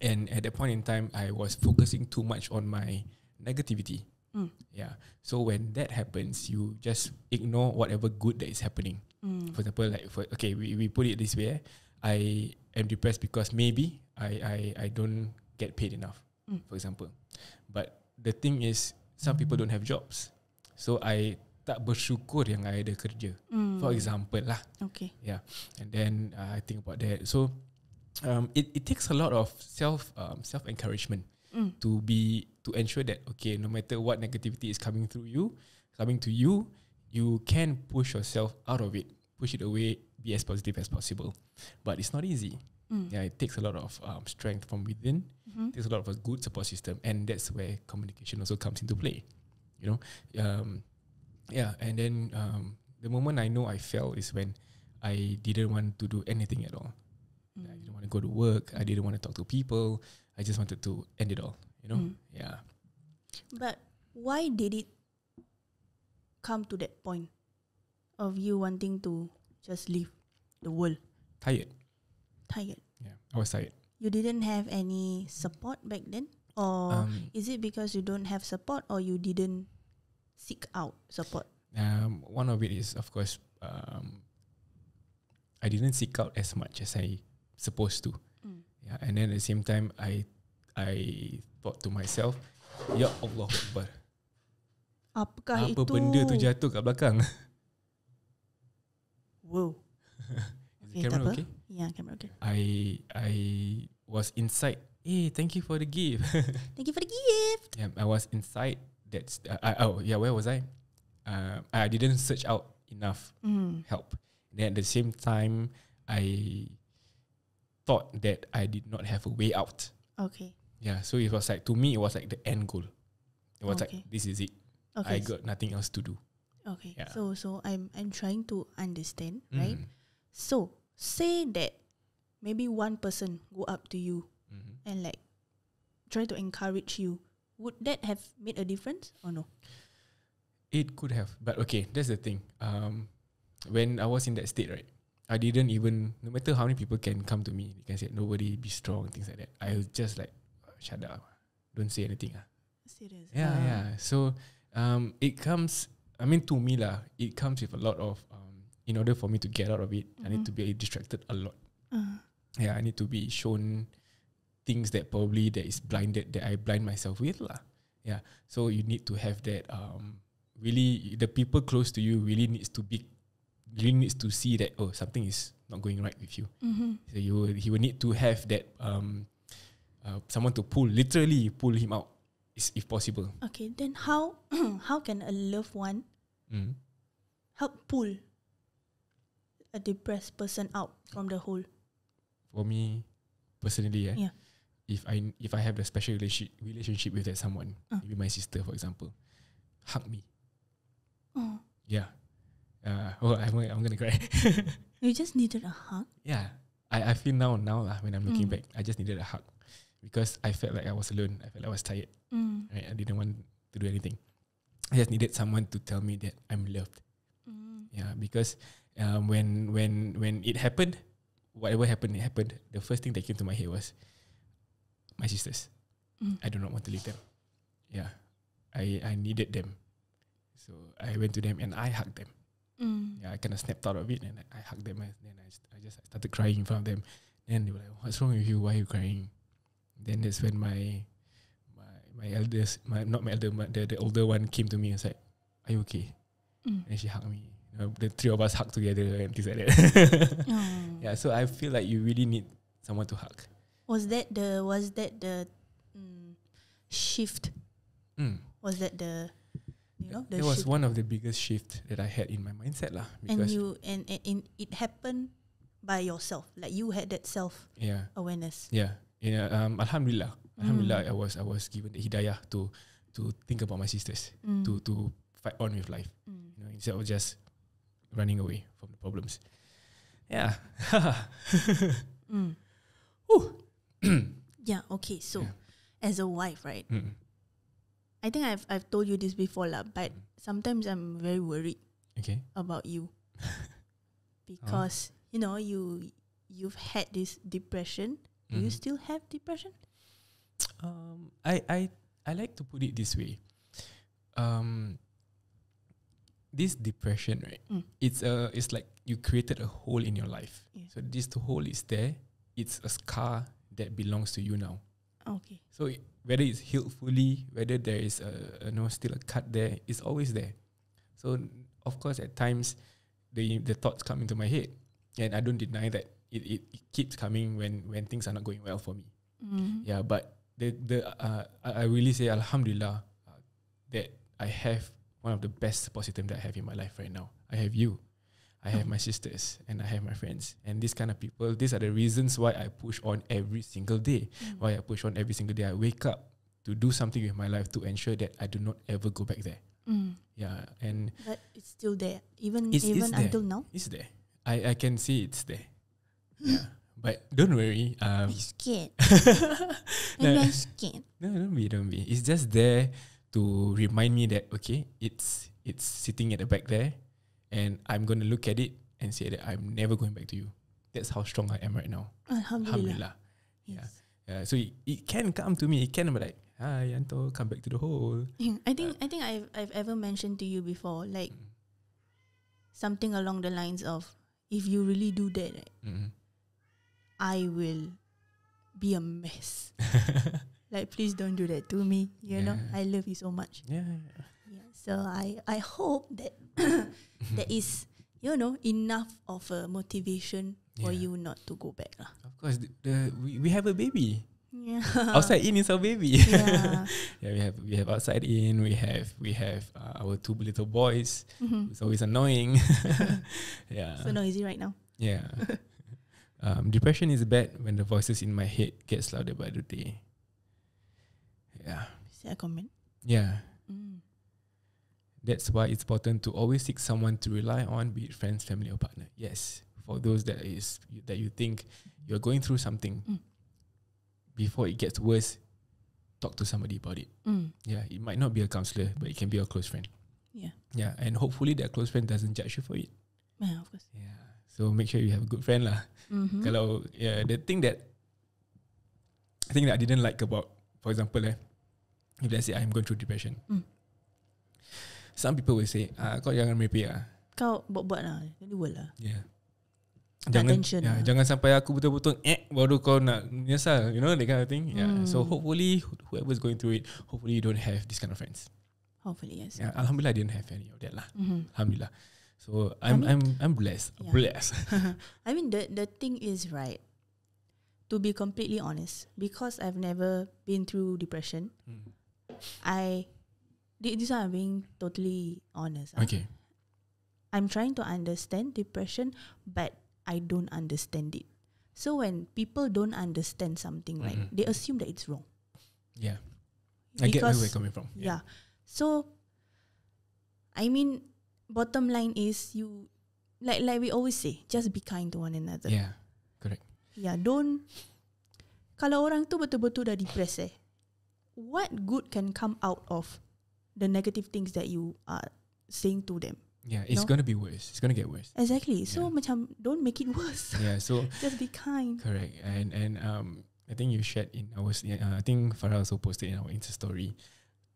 A: and at that point in time, I was focusing too much on my negativity.
B: Mm.
A: Yeah. So when that happens, you just ignore whatever good that is happening.
B: Mm.
A: For example, like for okay, we, we put it this way. eh, I am depressed because maybe I I, I don't get paid enough.
B: Mm.
A: For example, but the thing is, some people don't have jobs, so I tak bersyukur yang I ada kerja.
B: Mm.
A: For example lah,
B: Okay.
A: yeah, and then uh, I think about that. So, um, it it takes a lot of self um, self encouragement
B: Mm.
A: to be to ensure that okay, no matter what negativity is coming through you, coming to you, you can push yourself out of it, push it away, be as positive as possible. But it's not easy.
B: Mm.
A: Yeah, it takes a lot of um, strength from within.
B: Mhm.
A: It takes a lot of a good support system, and that's where communication also comes into play. You know, um, yeah, and then um, the moment I know I fell is when I didn't want to do anything at all. I
B: Mm.
A: didn't want to go to work. I didn't want to talk to people. I just wanted to end it all. You know,
B: Mm.
A: yeah.
B: But why did it come to that point of you wanting to just leave the world
A: Tired.
B: tired?
A: Yeah, I was tired.
B: You didn't have any support back then, or
A: Um,
B: is it because you don't have support, or you didn't seek out support?
A: um, one of it is, of course, um, I didn't seek out as much as I supposed to. Yeah, and then at the same time, I I thought to myself, Ya Allah Akbar.
B: Apakah
A: Apa
B: itu?
A: benda tu jatuh kat belakang? [laughs]
B: Wow. [laughs]
A: Is
B: Okay,
A: camera
B: apa.
A: okay?
B: Yeah, camera okay.
A: I I was inside. Hey, thank you for the gift. [laughs]
B: Thank you for the gift.
A: yeah, I was inside. That's uh, I, oh yeah. Where was I? Uh, I didn't search out enough
B: Mm.
A: help. Then at the same time, I thought that I did not have a way out.
B: Okay.
A: Yeah, so it was like to me, it was like the end goal. It was
B: Okay.
A: like this is it.
B: Okay.
A: I got nothing else to do.
B: Okay.
A: Yeah.
B: So so I'm I'm trying to understand, right?
A: Mm.
B: So say that maybe one person go up to you
A: Mhm.
B: and like try to encourage you. Would that have made a difference or no?
A: It could have, but okay, that's the thing. Um, when I was in that state, right, I didn't even. No matter how many people can come to me, they can say nobody be strong, things like that. I was just like, shut up, don't say anything. Ah.
B: Serious.
A: Yeah,
B: Ah.
A: yeah. So, um, it comes. I mean, to me lah, it comes with a lot of. Um, in order for me to get out of it, I need
B: Mhm.
A: to be distracted a lot.
B: Uh,
A: Yeah, I need to be shown things that probably that is blinded that I blind myself with lah. Yeah. So you need to have that. Um, really, the people close to you really needs to be, really needs to see that oh something is not going right with you.
B: mhm.
A: So you will, he will need to have that um, uh, someone to pull literally pull him out, if possible.
B: Okay, then how [clears throat] how can a loved one
A: Mm.
B: help pull a depressed person out from the hole?
A: For me, personally, eh,
B: Yeah.
A: if I if I have a special relationship relationship with that someone,
B: Uh.
A: maybe my sister, for example, hug me.
B: Oh,
A: Yeah. Uh, oh, I'm, I'm gonna cry. [laughs]
B: you just needed a hug.
A: yeah. I, I feel now now when I'm looking
B: Mm.
A: back, I just needed a hug because I felt like I was alone. I felt like I was tired.
B: Mm.
A: Right? I didn't want to do anything. I just needed someone to tell me that I'm loved.
B: Mm.
A: Yeah, because um, when when when it happened, whatever happened, it happened. The first thing that came to my head was my sisters.
B: Mm.
A: I do not want to leave them. Yeah, I I needed them, so I went to them and I hugged them.
B: Mm.
A: Yeah, I kind of snapped out of it and I, I hugged them and then I, st- I just started crying in front of them. Then they were like, "What's wrong with you? Why are you crying?" Then that's when my my my eldest, my not my elder, but the the older one came to me and said, "Are you okay?"
B: Mm.
A: And she hugged me. You know, the three of us hugged together and things like that. [laughs] [laughs]
B: Oh.
A: yeah, so I feel like you really need someone to hug.
B: Was that the was that the mm, shift?
A: Mm.
B: Was that the You know, the
A: That was one of the biggest shift that I had in my mindset lah.
B: and
A: Because
B: you and, and, and it happened by yourself. Like you had that self
A: yeah,
B: awareness.
A: yeah, yeah. Um, Alhamdulillah, Alhamdulillah,
B: Mm.
A: I was I was given the hidayah to to think about my sisters,
B: Mm.
A: to to fight on with life.
B: Mm.
A: You know, instead of just running away from the problems. Yeah. [laughs]
B: Mm. [laughs] Yeah. Okay. So,
A: Yeah.
B: as a wife, right?
A: Mm.
B: I think I've I've told you this before, lah. But sometimes I'm very worried
A: Okay.
B: about you [laughs] because you know you you've had this depression. Do you
A: Mhm.
B: still have depression?
A: Um, I I I like to put it this way. Um, this depression, right?
B: Mm.
A: It's a it's like you created a hole in your life.
B: Yeah.
A: So this hole is there. It's a scar that belongs to you now.
B: Okay.
A: So it, whether it's healed fully, whether there is a, a no still a cut there, it's always there. So of course, at times, the the thoughts come into my head, and I don't deny that it, it, it keeps coming when when things are not going well for me.
B: Mm.
A: Yeah, but the the uh, I I really say Alhamdulillah uh, that I have one of the best support system that I have in my life right now. I have you, I have my sisters, and I have my friends. And these kind of people, these are the reasons why I push on every single day.
B: Mm.
A: Why I push on every single day. I wake up to do something with my life to ensure that I do not ever go back there.
B: Mm.
A: Yeah, and
B: But it's still there, even
A: It's- it's
B: even
A: there.
B: until now.
A: it's there. I I can see it's there. Yeah, but don't worry. Um,
B: I'm scared. [laughs]
A: No.
B: I'm scared.
A: No, don't be, don't be. It's just there to remind me that okay, it's it's sitting at the back there, and I'm gonna look at it and say that I'm never going back to you. That's how strong I am right now.
B: Alhamdulillah.
A: Alhamdulillah. Yeah.
B: Yes.
A: Yeah. So it, it can come to me. It can be like, hi, Yanto, come back to the hole.
B: I think I think I've I've ever mentioned to you before, like
A: Mm.
B: something along the lines of, if you really do that, right,
A: Mm.
B: I will be a mess. [laughs] like, please don't do that to me. You know, I love you so much.
A: yeah.
B: Yeah. So I I hope that [coughs] there is you know enough of a motivation for you not to go back lah.
A: Of course, the, the we, we have a baby.
B: Yeah. [laughs]
A: outside in is our baby. [laughs]
B: Yeah. [laughs]
A: yeah, we have we have outside in. We have we have uh, our two little boys.
B: Mhm.
A: It's always annoying. yeah.
B: so noisy right now.
A: Yeah. um, depression is bad when the voices in my head gets louder by the day. Yeah.
B: Is that a comment?
A: Yeah. That's why it's important to always seek someone to rely on, be it friends, family, or partner. Yes. For those that is that you think you're going through something,
B: Mm.
A: before it gets worse, talk to somebody about it.
B: Mm.
A: Yeah, it might not be a counselor, but it can be a close friend.
B: Yeah.
A: Yeah, and hopefully that close friend doesn't judge you for it.
B: Yeah, of course.
A: Yeah. So make sure you have a good friend lah.
B: Mm-hmm.
A: Kalau yeah, the thing that I think that I didn't like about, for example, eh, if let's say I'm going through depression,
B: Mm.
A: Some people will say, ah, kau jangan merepek ah.
B: Kau buat-buat lah. Dua lah.
A: Yeah. Jangan, yeah,
B: lah.
A: jangan sampai aku betul-betul eh baru kau nak menyesal, you know that kind of thing. Yeah. So
B: Mm.
A: hopefully wh- whoever's going through it, hopefully you don't have this kind of friends.
B: Hopefully, yes.
A: Yeah. Alhamdulillah, I didn't have any of that lah.
B: Mm-hmm.
A: Alhamdulillah. So I'm
B: mean-
A: I'm I'm blessed.
B: Yeah.
A: Blessed. [laughs] [laughs]
B: I mean, the the thing is right. To be completely honest, because I've never been through depression,
A: Mm.
B: I this one I'm being totally honest. ah.
A: Okay.
B: I'm trying to understand depression, but I don't understand it. So when people don't understand something, right,
A: Mhm.
B: they assume that it's wrong.
A: Yeah. I get where
B: Because-
A: we're coming from.
B: Yeah. So, I mean, bottom line is you, like like we always say, just be kind to one another.
A: Yeah. Correct.
B: Yeah, don't. Kalau orang tu betul-betul dah depressed eh, what good can come out of the negative things that you are saying to them?
A: Yeah. It's
B: No.
A: gonna be worse. It's gonna get worse.
B: Exactly. So
A: Yeah.
B: macam don't make it worse. [laughs]
A: Yeah. So [laughs]
B: Just be kind.
A: correct. And and um, I think you shared in our. Uh, I think Farah also posted in our Insta story.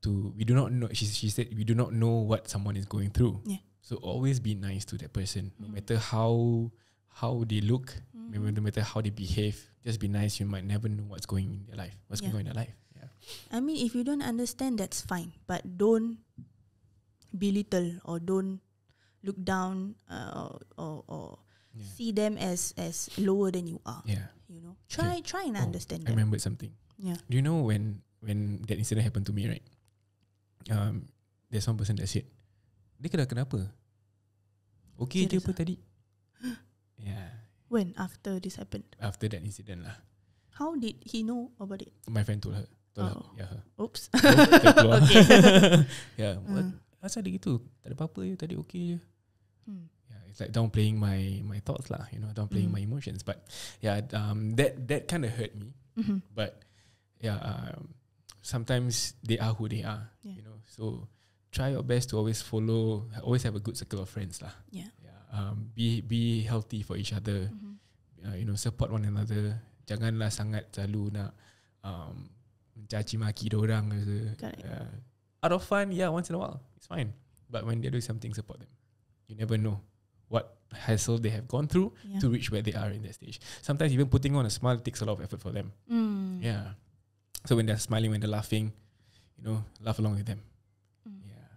A: To we do not know. She she said we do not know what someone is going through.
B: Yeah.
A: So always be nice to that person, no
B: Mm.
A: matter how how they look,
B: Mhm.
A: no matter how they behave. Just be nice. You might never know what's going in their life. What's
B: Yeah.
A: going on in their life.
B: I mean, if you don't understand, that's fine. But don't belittle or don't look down uh, or, or, or
A: Yeah.
B: see them as as lower than you are.
A: yeah.
B: You know, try try and
A: Oh,
B: understand
A: I
B: them.
A: remembered something.
B: Yeah.
A: Do you know when when that incident happened to me, right? Um, there's one person that said, dia kena kenapa? Okay je
B: Serious
A: apa
B: ah?
A: tadi? [gasps] yeah,
B: When after this happened,
A: after that incident lah.
B: how did he know about it?
A: My friend told her. Her.
B: Oh.
A: Yeah, her.
B: Oops. [laughs]
A: Keluar. [laughs]
B: Okay. [laughs]
A: yeah, what?
B: Hmm.
A: Asal dia gitu? Tak ada apa-apa je, tadi okay je.
B: Hmm.
A: Yeah, it's like downplaying my my thoughts lah, you know, downplaying
B: Mm.
A: my emotions. But yeah, um, that that kind of hurt me.
B: Mhm.
A: But yeah, um, sometimes they are who they are,
B: Yeah.
A: you know. So try your best to always follow, always have a good circle of friends lah.
B: Yeah.
A: Yeah, um, be be healthy for each other.
B: Mhm.
A: Uh, you know, support one another. Janganlah sangat selalu nak um, mencaci maki orang.
B: Correct.
A: Uh, out of fun, yeah, once in a while, it's fine. But when they do something, support them. You never know what hassle they have gone through
B: Yeah.
A: to reach where they are in that stage. Sometimes even putting on a smile takes a lot of effort for them.
B: Mm.
A: Yeah. So when they're smiling, when they're laughing, you know, laugh along with them.
B: Mm.
A: Yeah.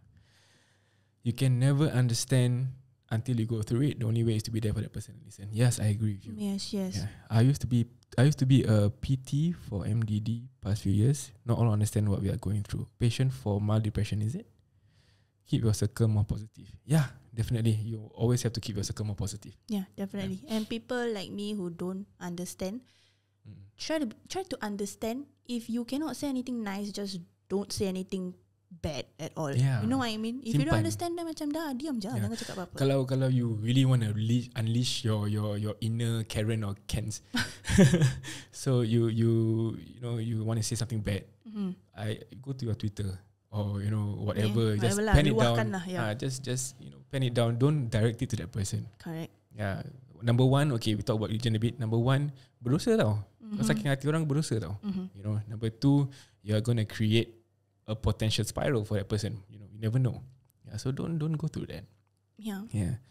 A: You can never understand until you go through it. The only way is to be there for that person and listen. Yes, I agree with you.
B: Yes, yes.
A: Yeah. I used to be I used to be a PT for MDD past few years. Not all understand what we are going through. Patient for mild depression, is it? Keep your circle more positive. Yeah, definitely. You always have to keep your circle more positive.
B: Yeah, definitely. And people like me who don't understand,
A: Mm.
B: try to try to understand. If you cannot say anything nice, just don't say anything bad at all.
A: Yeah.
B: You know what I mean? If you don't
A: Simpan.
B: understand, then macam dah diam je,
A: Yeah.
B: jangan cakap apa-apa.
A: Kalau kalau you really want to unleash, unleash your your your inner Karen or Kens, [laughs] [laughs] so you you you know you want to say something bad,
B: Mhm.
A: I go to your Twitter or you know whatever,
B: Yeah,
A: just
B: whatever lah,
A: pen it down.
B: lah, yeah.
A: Ah, just just you know pen it down. Don't direct it to that person.
B: Correct.
A: Yeah. Number one, okay, we talk about religion a bit. Number one, berdosa tau. Kau
B: Mhm.
A: sakit hati orang berdosa tau.
B: Mhm.
A: You know. Number two, you are gonna create a potential spiral for that person. You know, you never know. Yeah. So don't don't go through that.
B: Yeah.
A: Yeah.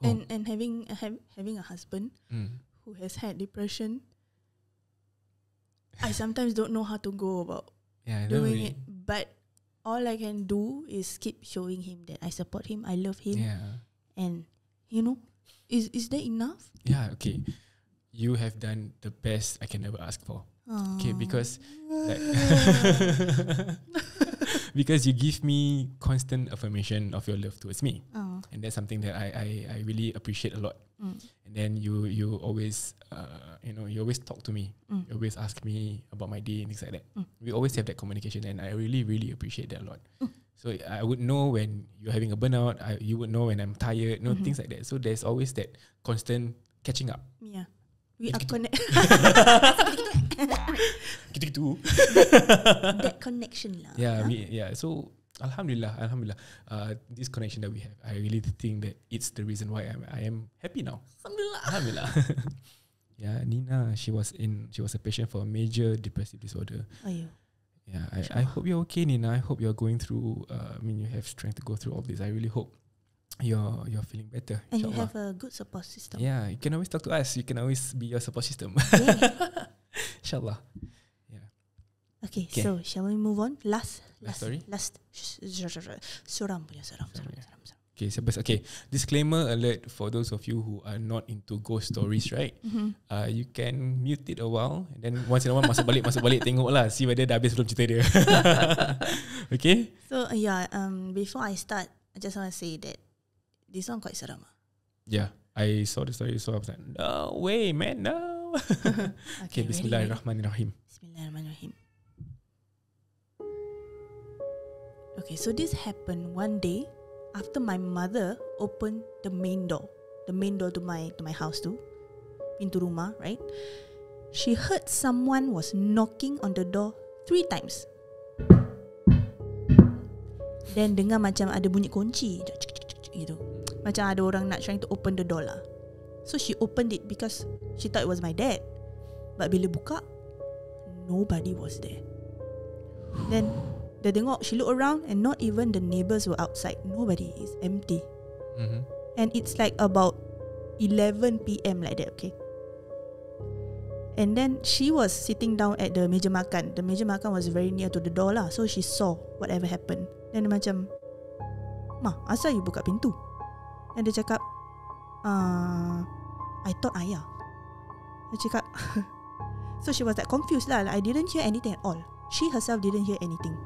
A: Oh.
B: And and having have, having a husband
A: Mm.
B: who has had depression, I sometimes don't know how to go about
A: Yeah.
B: doing
A: worry.
B: it. But all I can do is keep showing him that I support him, I love him,
A: Yeah.
B: and you know, is is that enough?
A: Yeah. Okay. You have done the best I can ever ask for. Okay, because like [laughs] [laughs] because you give me constant affirmation of your love towards me.
B: Oh,
A: and that's something that I, I, I really appreciate a lot.
B: mm,
A: And then you you always uh, you know you always talk to me.
B: mm,
A: You always ask me about my day and things like that.
B: Mm.
A: We always have that communication, and I really really appreciate that a lot.
B: Mm.
A: So I would know when you're having a burnout. I, you would know when I'm tired. You know
B: Mhm.
A: things like that. So there's always that constant catching up.
B: yeah. We are [laughs]
A: Gitu-gitu.
B: connect.
A: Gitu gitu.
B: that connection lah.
A: Yeah,
B: huh?
A: we, yeah. So Alhamdulillah, Alhamdulillah. Uh, this connection that we have, I really think that it's the reason why I'm I am happy now.
B: Alhamdulillah.
A: Alhamdulillah. [laughs] yeah, Nina, she was in she was a patient for a major depressive disorder.
B: Oh, yeah.
A: Yeah, I, I hope you're okay, Nina. I hope you're going through. Uh, I mean, you have strength to go through all this. I really hope you're you're feeling better.
B: And you have a good support system.
A: yeah, you can always talk to us. You can always be your support system.
B: Yeah. [laughs]
A: inshallah.
B: Okay,
A: Okay.
B: so shall we move on? Last,
A: Last
B: last,
A: story?
B: last. Seram punya
A: ya.
B: seram, seram.
A: Okay, so okay. Disclaimer alert for those of you who are not into ghost stories, right?
B: Mhm.
A: Uh, you can mute it a while and then once in a while masuk balik masuk balik tengok lah see whether dah habis belum cerita dia. [laughs] okay?
B: So uh, yeah, um, before I start, I just want to say that this one quite seram. ah.
A: Yeah, I saw the story so I was like, no way, man, no. [laughs] okay,
B: Okay?
A: Bismillahirrahmanirrahim.
B: Bismillahirrahmanirrahim. Okay, so this happened one day after my mother opened the main door, the main door to my to my house too, pintu rumah, right? She heard someone was knocking on the door three times. Then dengar macam ada bunyi kunci gitu. Macam ada orang nak trying to open the door lah. So she opened it because she thought it was my dad. But bila buka, nobody was there. Then dia tengok, she look around and not even the neighbours were outside. Nobody is empty.
A: Mm-hmm.
B: And it's like about 11 p.m. like that, okay? And then she was sitting down at the meja makan. The meja makan was very near to the door lah. So she saw whatever happened. Then dia macam, Ma, asal you buka pintu? And dia cakap, uh, I thought ayah. Dia cakap, [laughs] so she was like confused lah. Like, I didn't hear anything at all. She herself didn't hear anything.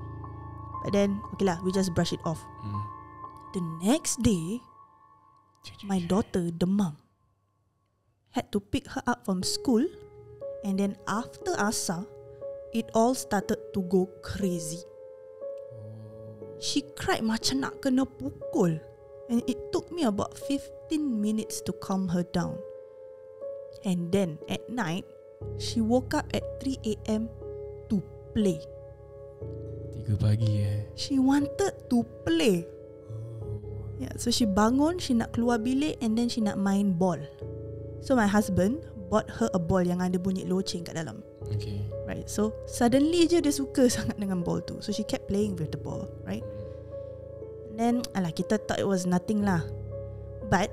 B: But then, okay lah, we just brush it off.
A: Mm.
B: The next day, my daughter demam. Had to pick her up from school, and then after Asa, it all started to go crazy. She cried macam nak kena pukul, and it took me about 15 minutes to calm her down. And then at night, she woke up at 3 a.m. to play.
A: Tiga pagi eh.
B: She wanted to play. Yeah, so she bangun, she nak keluar bilik and then she nak main ball. So my husband bought her a ball yang ada bunyi loceng kat dalam.
A: Okay.
B: Right. So suddenly je dia suka [laughs] sangat dengan ball tu. So she kept playing with the ball, right? Then alah kita thought it was nothing lah. But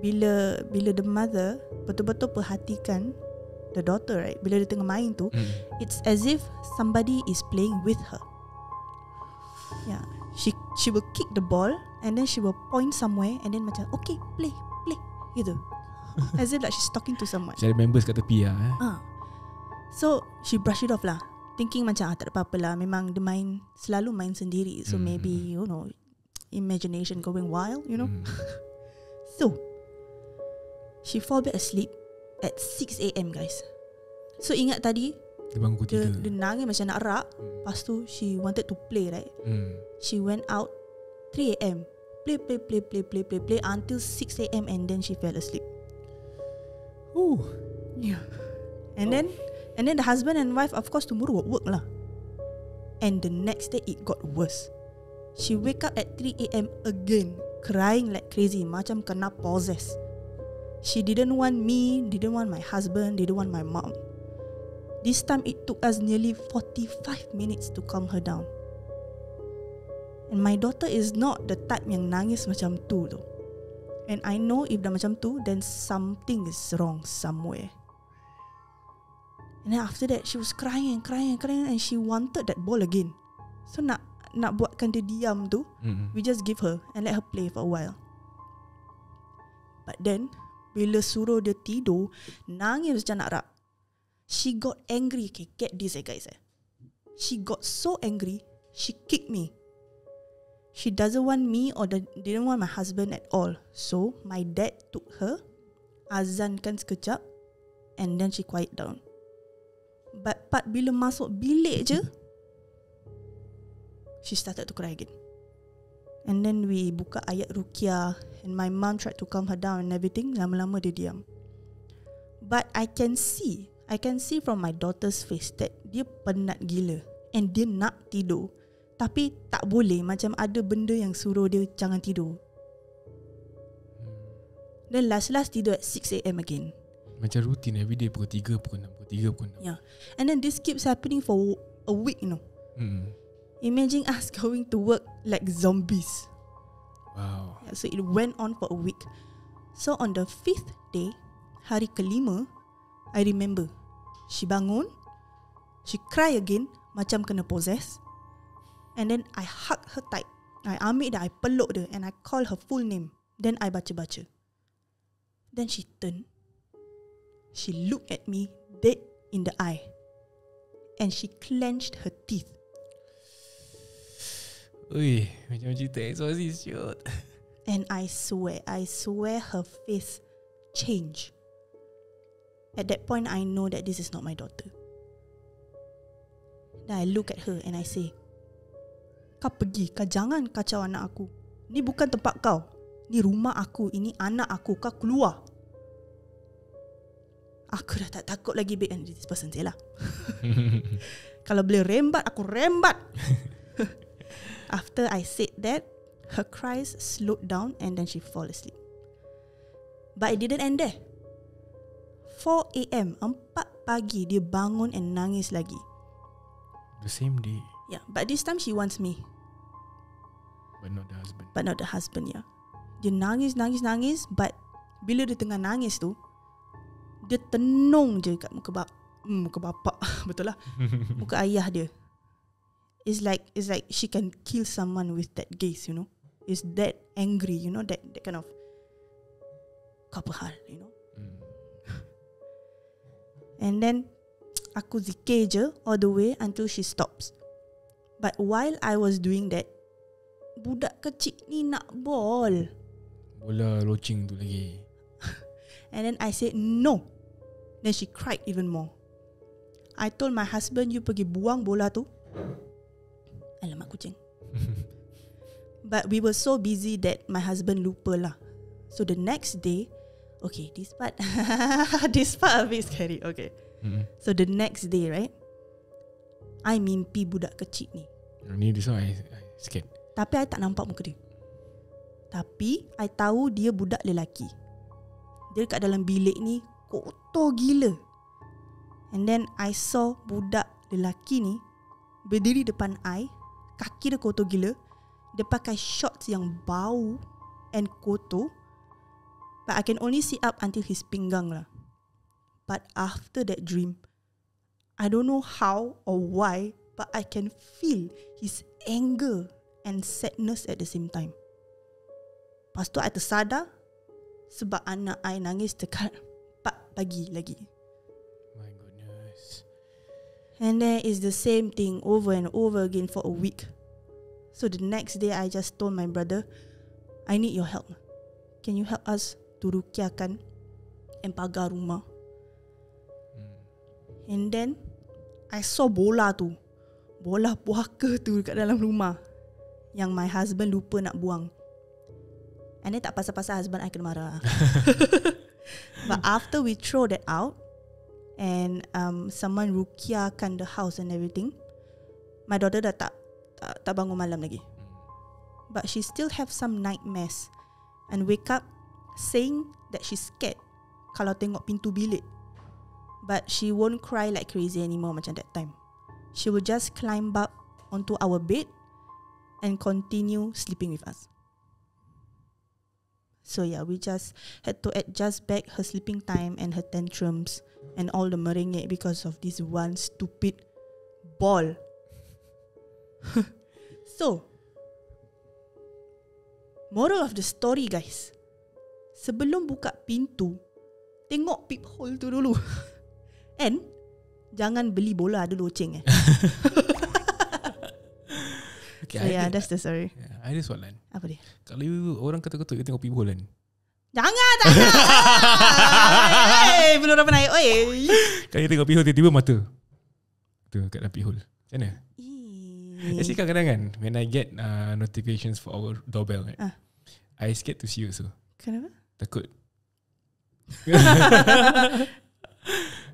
B: bila bila the mother betul-betul perhatikan the daughter, right? Bila dia tengah main tu,
A: Mm.
B: it's as if somebody is playing with her. Yeah. She she will kick the ball and then she will point somewhere and then macam okay play play gitu. [laughs] as if like she's talking to someone.
A: Ada members kat tepi lah eh.
B: Ah. So she brush it off lah. Thinking macam ah, tak ada apa-apa lah. Memang dia main selalu main sendiri. So
A: Hmm.
B: maybe you know imagination going wild, you know.
A: Mm. [laughs]
B: So she fall back asleep at 6 a.m. guys. So ingat tadi
A: Dia bangun
B: dia,
A: tiga.
B: dia nangis macam nak rak.
A: Mm.
B: Lepas tu she wanted to play right.
A: Mm.
B: She went out 3 a.m. Play, play, play, play, play, play, play until 6 a.m. and then she fell asleep.
A: Ooh.
B: Yeah. And then and then the husband and wife of course tomorrow work, work lah. And the next day it got worse. She wake up at 3 a.m. again, crying like crazy, macam kena possess. She didn't want me, didn't want my husband, didn't want my mom. This time it took us nearly 45 minutes to calm her down. And my daughter is not the type yang nangis macam tu tu. And I know if dah macam tu Then something is wrong somewhere And then after that She was crying and crying and crying And she wanted that ball again So nak nak buatkan dia diam tu
A: Mm.
B: We just give her And let her play for a while But then Bila suruh dia tidur Nangis macam nak rak She got angry Okay get this eh guys eh She got so angry She kicked me She doesn't want me or the, didn't want my husband at all. So my dad took her, azankan sekejap, and then she quiet down. But part bila masuk bilik je, she started to cry again. And then we buka ayat rukia and my mom tried to calm her down and everything. Lama-lama dia diam. But I can see, I can see from my daughter's face that dia penat gila and dia nak tidur. Tapi tak boleh macam ada benda yang suruh dia jangan tidur. Then last-last tidur at 6am again.
A: Macam rutin everyday pukul 3, pukul 6, pukul 3, pukul 6.
B: Yeah. And then this keeps happening for a week, you know.
A: Mm.
B: Imagine us [laughs] going to work like zombies.
A: Wow.
B: Yeah, so it went on for a week. So on the fifth day, hari kelima, I remember. She bangun, she cry again, macam kena possess. And then I hug her tight. I ambil dia, I peluk dia and I call her full name. Then I baca-baca. Then she turn. She looked at me dead in the eye. And she clenched her teeth.
A: Ui, macam cerita exorcist shoot.
B: And I swear, I swear her face changed. At that point, I know that this is not my daughter. Then I look at her and I say, Kau pergi, kau jangan kacau anak aku. Ni bukan tempat kau. Ni rumah aku, ini anak aku, kau keluar. Aku dah tak takut lagi babe and this person say lah. [laughs] Kalau boleh rembat, aku rembat. [laughs] After I said that, her cries slowed down and then she fall asleep. But it didn't end there. 4 a.m. 4 pagi dia bangun and nangis lagi.
A: The same day,
B: Yeah, but this time she wants me,
A: but not the husband.
B: but not the husband ya. Dia nangis, nangis, nangis, but bila dia tengah nangis tu, dia tenung je kat muka bap, hmm, muka bapak, [laughs] betul lah. [laughs] muka ayah dia. It's like it's like she can kill someone with that gaze, you know. Is that angry, you know, that that kind of apa hal, you know.
A: Mm.
B: And then aku zikir je all the way until she stops. But while I was doing that, budak kecil ni nak ball.
A: Bola loceng tu lagi. [laughs]
B: And then I said no. Then she cried even more. I told my husband you pergi buang bola tu. Alamak kucing. [laughs] But we were so busy that my husband lupa lah. So the next day, okay, this part, [laughs] this part a bit scary. Okay.
A: Mm-mm.
B: So the next day, right? I mimpi budak kecil ni.
A: Ni this one I, I scared.
B: Tapi I tak nampak muka dia. Tapi I tahu dia budak lelaki. Dia kat dalam bilik ni kotor gila. And then I saw budak lelaki ni berdiri depan I, kaki dia kotor gila. Dia pakai shorts yang bau and kotor. But I can only see up until his pinggang lah. But after that dream, I don't know how or why, but I can feel his anger and sadness at the same time. Lepas tu I tersadar sebab anak I nangis dekat 4 pagi lagi.
A: My goodness.
B: And then it's the same thing over and over again for a week. So the next day I just told my brother, I need your help. Can you help us to rukiakan and pagar rumah?
A: Hmm.
B: And then I saw bola tu. Bola puaka tu dekat dalam rumah. Yang my husband lupa nak buang. And then tak pasal-pasal husband I kena marah. [laughs] But after we throw that out and um, someone rukiakan the house and everything, my daughter dah tak tak, tak bangun malam lagi. But she still have some nightmares and wake up saying that she's scared kalau tengok pintu bilik. But she won't cry like crazy anymore macam that time. She will just climb up onto our bed and continue sleeping with us. So yeah, we just had to adjust back her sleeping time and her tantrums and all the merengek because of this one stupid ball. [laughs] so, moral of the story guys. Sebelum buka pintu, tengok peephole tu dulu. [laughs] And jangan beli bola ada loceng eh. [laughs]
A: Okay,
B: So yeah, that's the story.
A: yeah, I ada soalan.
B: Apa dia?
A: Kalau you, orang kata-kata you tengok people kan?
B: Jangan, jangan. [laughs] hey, belum dapat naik. Oi.
A: Kalau you tengok people tiba-tiba mata. Tu kat dalam people. Macam mana?
B: Ih.
A: Actually kadang-kadang kan When I get uh, notifications for our doorbell right,
B: Ah.
A: I scared to see you so
B: Kenapa?
A: Takut [laughs]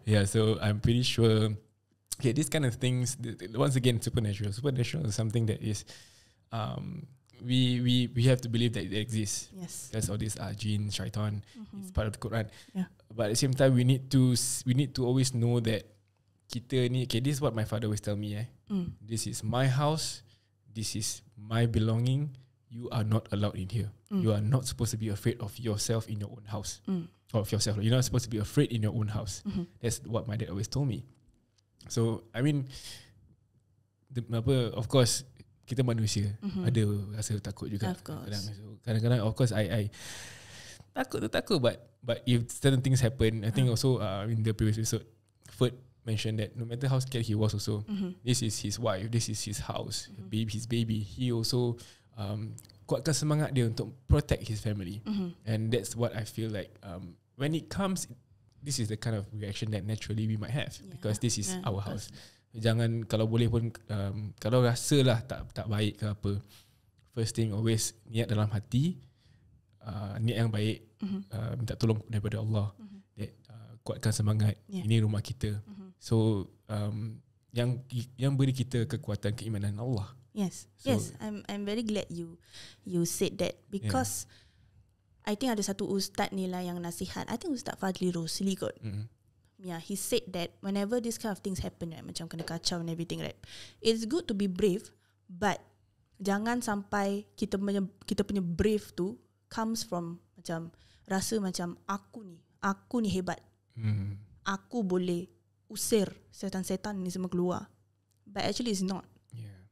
A: Yeah so I'm pretty sure Okay this kind of things th- th- Once again supernatural Supernatural is something that is um, we, we we have to believe that it exists
B: Yes.
A: That's all these uh, jinn, shaitan It's
B: Mhm.
A: part of the Quran
B: Yeah.
A: But at the same time we need to We need to always know that Kita ni Okay this is what my father always tell me eh
B: Mm.
A: this is my house, this is my belonging. You are not allowed in here.
B: Mm.
A: You are not supposed to be afraid of yourself in your own house.
B: Mm.
A: Or of yourself. You're not supposed to be afraid in your own house.
B: Mhm.
A: That's what my dad always told me. So I mean, the, apa, of course, kita manusia
B: Mhm.
A: ada rasa takut juga.
B: Of course.
A: So, kadang-kadang, of course, I, I takut tu takut, but but if certain things happen, I think
B: Mm.
A: also uh, in the previous episode, Ferd mentioned that no matter how scared he was, also
B: Mhm.
A: this is his wife, this is his house,
B: Mhm.
A: baby, his baby. He also um, kuatkan semangat dia untuk protect his family,
B: Mhm.
A: and that's what I feel like um, when it comes, this is the kind of reaction that naturally we might have
B: Yeah.
A: because this is
B: Yeah,
A: our house. Jangan kalau boleh pun um, kalau rasa lah tak tak baik ke apa, first thing always niat dalam hati, uh, niat yang baik,
B: Mhm.
A: uh, minta tolong daripada Allah,
B: Mhm.
A: that uh, kuatkan semangat.
B: Yeah.
A: Ini rumah kita.
B: Mhm.
A: So um, yang yang beri kita kekuatan keimanan Allah.
B: Yes.
A: So-
B: yes. I'm I'm very glad you you said that because I think ada satu ustaz ni lah yang nasihat. I think Ustaz Fadli Rosli kot.
A: Mm.
B: Yeah, he said that whenever this kind of things happen, right, macam kena kacau and everything, right, it's good to be brave, but jangan sampai kita punya kita punya brave tu comes from macam rasa macam aku ni, aku ni hebat,
A: Mm.
B: aku boleh usir setan-setan ni semua keluar. But actually it's not.
A: Yeah.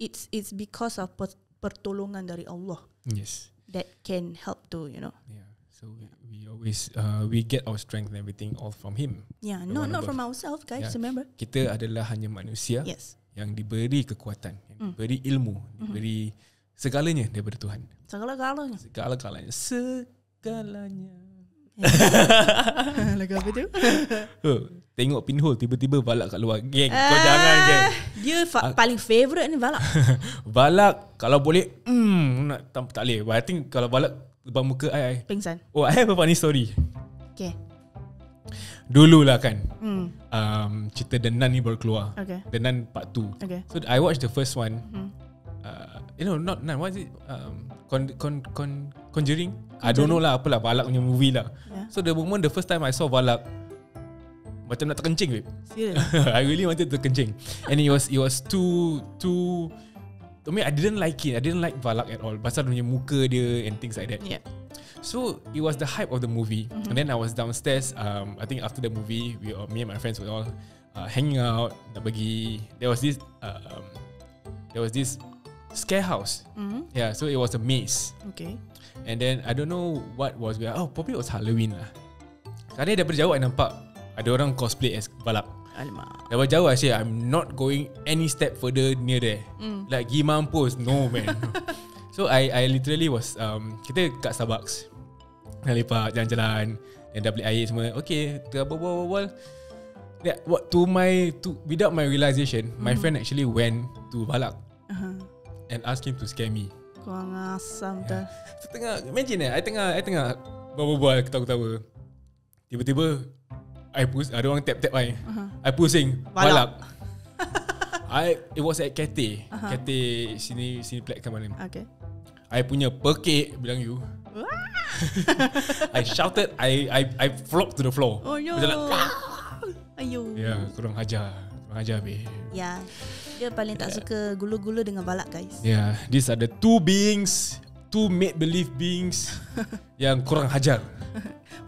B: It's it's because of per- pertolongan dari Allah
A: Yes.
B: that can help to, you know.
A: Yeah. So we, we always uh, we get our strength and everything all from Him.
B: Yeah, no, not
A: above.
B: from ourselves, guys.
A: Yeah.
B: Remember?
A: Kita adalah hanya manusia
B: Yes.
A: yang diberi kekuatan, yang
B: Hmm.
A: diberi ilmu, diberi segalanya daripada Tuhan.
B: Segala-galanya.
A: Segala-galanya, segalanya. [laughs]
B: Lagu apa tu? [laughs]
A: Oh, tengok pinhole tiba-tiba balak kat luar. Geng, kau jangan geng.
B: Ah, Dia fa- paling favourite ni balak. [laughs]
A: Balak kalau boleh hmm nak tak, tak boleh. But I think kalau balak depan muka I, I
B: Pingsan.
A: Oh, I have a funny story.
B: Okay.
A: Dulu lah kan.
B: Hmm.
A: Um, cerita The Nun ni baru keluar.
B: Okay.
A: The Nun part 2.
B: Okay.
A: So I watched the first one.
B: Hmm.
A: Uh, you know, not Nun. What is it? Um, con, con, con, Conjuring? I don't know lah. Apalah. Balak punya movie lah.
B: Yeah.
A: So the moment the first time I saw Balak, macam nak terkencing babe.
B: Serious. [laughs]
A: I really wanted to kencing. And it was it was too too I mean I didn't like it. I didn't like Valak at all. Pasal dia punya muka dia and things like that.
B: Yeah.
A: So it was the hype of the movie. And then I was downstairs. Um, I think after the movie, we all, me and my friends were all uh, hanging out. Nak pergi. There was this um, there was this scare house.
B: Hmm.
A: Yeah. So it was a maze.
B: Okay.
A: And then I don't know what was. Oh, probably it was Halloween lah. Kerana daripada jauh I nampak ada orang cosplay as Valak.
B: Alamak.
A: Daripada jauh I say I'm not going any step further near there.
B: Mm.
A: Like pergi mampus No man [laughs] So I I literally was um, Kita kat Starbucks Dah lepak jalan-jalan Dan dah beli air semua Okay Tengah berbual-bual yeah, what, To my to, Without my realization My friend actually went To Balak
B: Uh-huh.
A: And asked him to scare me
B: Kurang asam tu.
A: So tengah Imagine eh I tengah I tengah Berbual Ketawa-ketawa Tiba-tiba I pus Ada orang tap-tap I
B: Uh-huh.
A: I pusing
B: Balak.
A: Balak [laughs] I It was at Cathay uh-huh. Cathay Sini Sini Plex kan mana
B: Okay.
A: I punya pekik Bilang you [laughs] I shouted I I I flopped to the floor
B: Oh no.
A: Macam like,
B: Ayo.
A: Ya yeah, kurang ajar Kurang ajar be
B: Ya. Dia paling tak suka gula-gula dengan balak guys.
A: Yeah These are the two beings Two make believe beings [laughs] Yang kurang hajar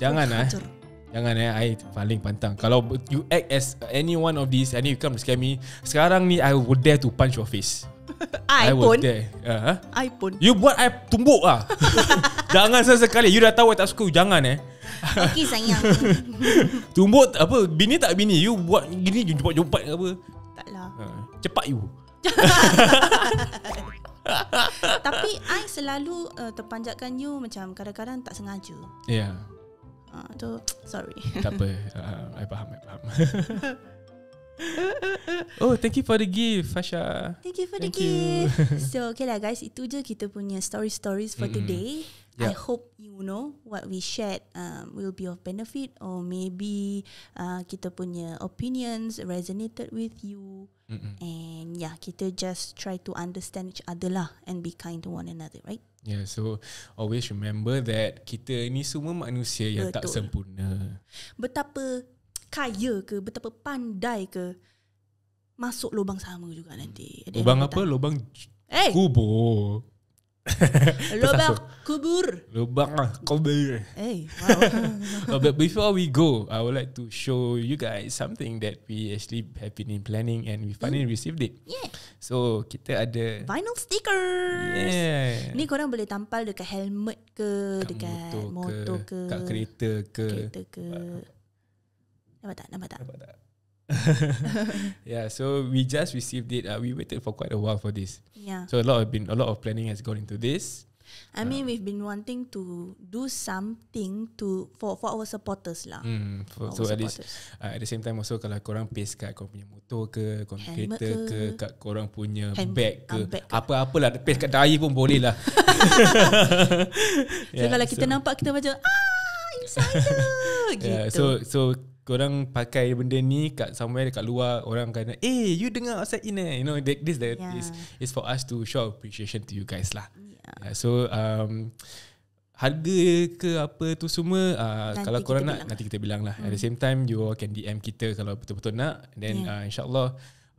A: Jangan
B: Hancur.
A: Jangan eh I paling pantang Kalau you act as any one of these And you come to scare me Sekarang ni I would dare to punch your face [laughs] I would
B: iPhone.
A: dare uh, huh?
B: iPhone.
A: You buat I tumbuk lah [laughs] Jangan sesekali You dah tahu I tak suka Jangan eh
B: Okey sayang. [laughs]
A: Tumbuk tak apa Bini tak bini You buat gini Jumpat-jumpat ke apa
B: Taklah.
A: uh, Cepat you
B: Tapi I selalu uh, terpanjatkan you macam kadang-kadang tak sengaja.
A: Ya yeah.
B: Uh, tu [tsk] sorry.
A: Tak apa uh, [laughs] I faham I faham [laughs] Oh thank you for the gift Fasha
B: Thank you for the
A: Thank you.
B: gift. [laughs] so okay lah guys, itu je kita punya story stories for
A: Mm-mm.
B: today.
A: Yeah.
B: I hope you know what we shared um, will be of benefit or maybe uh, kita punya opinions resonated with you
A: Mm-mm.
B: and yeah, kita just try to understand each other lah and be kind to one another, right?
A: Yeah, so always remember that kita ni semua manusia yang tak
B: Betul.
A: sempurna.
B: Betapa kaya ke, betapa pandai ke masuk lubang sama juga nanti.
A: Lubang apa? Lubang
B: Eh,
A: kubur. [laughs]
B: lubang kubur.
A: Lubang lah, kubur.
B: Eh, wow.
A: Uh, [laughs] but before we go, I would like to show you guys something that we actually have been in planning and we finally received it.
B: yeah,
A: So kita ada
B: vinyl stickers.
A: Yeah.
B: Ni korang boleh tampal dekat helmet ke,
A: Kat
B: dekat
A: motor
B: motor,
A: ke,
B: ke,
A: kat kereta ke.
B: kereta ke. Nampak tak? Nampak tak?
A: Nampak tak? [laughs] yeah, so we just received it. Uh, we waited for quite a while for this.
B: Yeah.
A: So a lot of been a lot of planning has gone into this.
B: I mean, we've been wanting to do something to for for our supporters lah.
A: Hmm, for, so at least
B: supporters.
A: uh, at the same time also kalau korang paste kat korang punya motor ke, korang
B: Helmet
A: kereta ke,
B: ke,
A: kat korang punya
B: hand-
A: bag ke,
B: ah, bag ke.
A: apa-apalah paste kat dai pun boleh lah. [laughs]
B: So [laughs] kalau kita nampak kita macam ah insider gitu.
A: Yeah, so so korang pakai benda ni kat somewhere dekat luar orang kata eh you dengar outside in eh you know that- this the
B: Yeah.
A: is is for us to show appreciation to you guys lah.
B: Yeah.
A: Yeah, so um harga ke apa tu semua uh,
B: Nanti
A: kalau korang nak
B: bilang
A: nanti kita bilang lah. At the same time you all can DM kita kalau betul-betul nak then
B: Yeah.
A: uh, insyaallah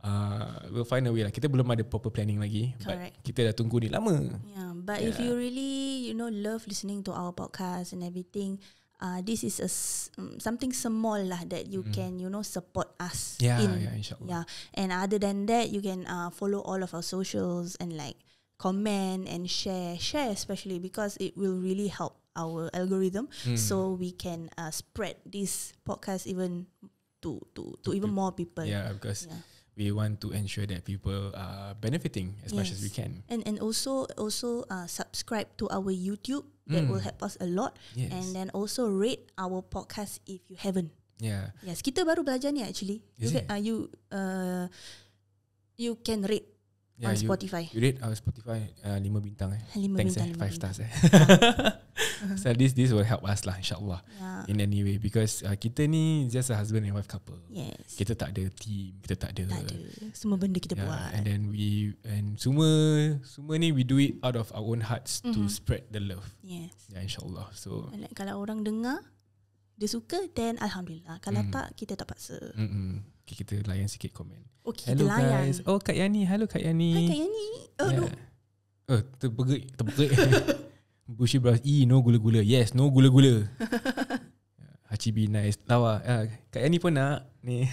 A: uh, we'll find a way lah. Kita belum ada proper planning lagi
B: Correct.
A: but kita dah tunggu ni lama.
B: Yeah, but if you really you know love listening to our podcast and everything, uh, this is a s- um, something small lah that you can you know support us
A: Yeah,
B: in.
A: yeah.
B: Yeah, and other than that, you can uh, follow all of our socials and like comment and share, share especially because it will really help our algorithm,
A: Hmm.
B: so we can uh, spread this podcast even to to to even more people.
A: Yeah, because
B: Yeah.
A: we want to ensure that people are benefiting as much as we can.
B: And and also also uh, subscribe to our YouTube. That will
A: Mm.
B: help us a lot.
A: Yes.
B: And then also rate our podcast if you haven't.
A: Yeah.
B: Yes, kita baru belajar ni actually.
A: Is
B: you
A: it?
B: Can, uh, you uh, you can rate
A: Yeah,
B: on
A: you,
B: Spotify.
A: you rate our Spotify uh, lima bintang eh.
B: Lima
A: Thanks eh,
B: bintang, lima
A: five stars eh. [laughs] [laughs] so this this will help us lah insyaAllah
B: Yeah.
A: in any way because uh, kita ni just a husband and wife couple.
B: Yes.
A: Kita tak ada team, kita tak ada.
B: tak ada. Semua benda kita
A: Yeah,
B: buat.
A: and then we and semua semua ni we do it out of our own hearts to
B: Mhm.
A: spread the love.
B: yes.
A: Yeah, insyaAllah. So
B: like, kalau orang dengar dia suka then alhamdulillah. Kalau
A: Hmm.
B: tak kita tak paksa.
A: mm-mm. Okay, kita layan sikit komen.
B: Okey,
A: Hello
B: kita layan.
A: guys. Oh Kak Yani. Hello Kak Yani.
B: Hai Kak Yani. Oh,
A: Yeah.
B: no.
A: Oh, terperit, terperit. [laughs] Bushy brows. E, no gula-gula. Yes, no gula-gula. [laughs] Hachibi nice. Lawa. Uh, Kak Yani pun nak. Ni.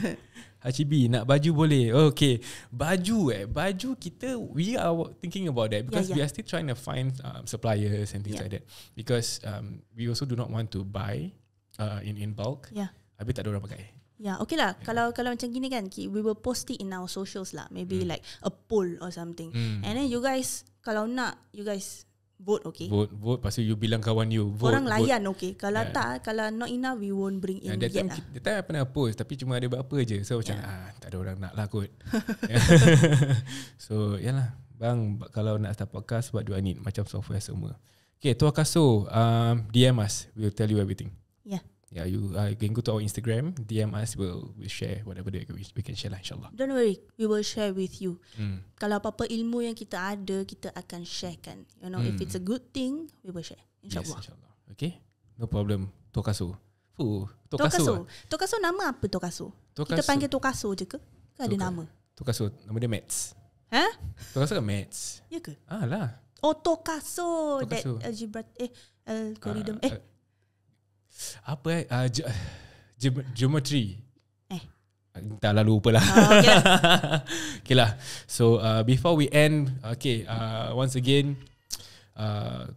A: [laughs] Hachibi nak baju boleh. Oh, okay. Baju eh. Baju kita, we are thinking about that because
B: Yeah,
A: we
B: yeah.
A: are still trying to find um, suppliers and things
B: Yeah.
A: like that. Because um, we also do not want to buy uh, in in bulk.
B: Yeah.
A: Habis tak ada orang pakai.
B: Ya, okay lah. Kalau kalau macam gini kan, we will post it in our socials lah. Maybe like a poll or something.
A: Hmm.
B: And then you guys, kalau nak, you guys vote, okay?
A: Vote, vote. Tu you bilang kawan you. Vote,
B: Orang
A: vote.
B: layan, okay? Kalau
A: Yeah.
B: tak, kalau not enough, we won't bring
A: Yeah,
B: in
A: that
B: yet
A: time,
B: lah.
A: that time I pernah post tapi cuma ada berapa je. So macam
B: Yeah.
A: ah tak ada orang nak lah kot. [laughs] [laughs] so yalah bang ba- kalau nak start podcast what do I need macam software semua. Okay, Tua Kaso, um, DM us. We'll tell you everything.
B: Yeah.
A: You uh, can go to our Instagram, DM us, we'll, we'll share whatever that we, we can share lah insyaAllah.
B: Don't worry, we will share with you.
A: Hmm.
B: Kalau apa-apa ilmu yang kita ada, kita akan sharekan. You know, if
A: Hmm.
B: it's a good thing, we will share.
A: Yes,
B: InsyaAllah.
A: insyaAllah. Okay, no problem. Tua Kaso. Fuh, Tua
B: Tokaso.
A: Kaso.
B: Tokaso nama apa Tokaso?
A: Tua
B: Kita panggil Tokaso je ke? Ke ada
A: Toka-
B: nama?
A: Tua Kaso, nama dia Mats.
B: Ha?
A: Tua Kaso kan Mats.
B: Ya ke?
A: Ah lah.
B: Oh, Tokaso. That
A: Tokaso.
B: algebra eh algorithm.
A: Ah,
B: eh,
A: ah, apa eh uh, ge- ge- geometry
B: Eh.
A: Tak lah lupa lah
B: Oh, okay lah. [laughs]
A: Okay lah So uh, before we end Okay uh, Once again uh,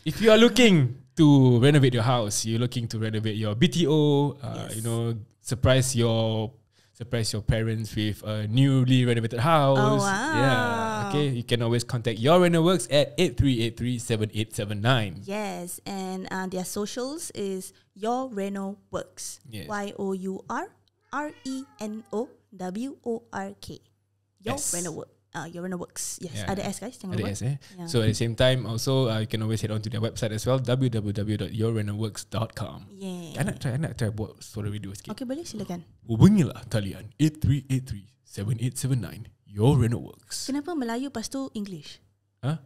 A: If you are looking To renovate your house You're looking to renovate your BTO uh,
B: Yes.
A: You know Surprise your Surprise your parents with a newly renovated house.
B: Oh, wow.
A: Yeah. Okay. You can always contact your Renoworks at 83837879.
B: Yes, and uh, their socials is Your Reno Works.
A: Yes.
B: Y O U R R E N O W O R K. Your
A: Yes.
B: Reno Work. Uh, Your Reno Works. Yes,
A: Yeah.
B: ada S guys, jangan
A: Ada
B: lupa.
A: S eh.
B: Yeah.
A: So at the same time also uh, you can always head on to their website as well www.yourrenoworks.com.
B: Yeah.
A: I nak try I nak try buat suara video sikit.
B: Okay, boleh silakan.
A: Hubungilah talian 83837879 Your Renoworks.
B: Kenapa Melayu lepas tu English?
A: Ha?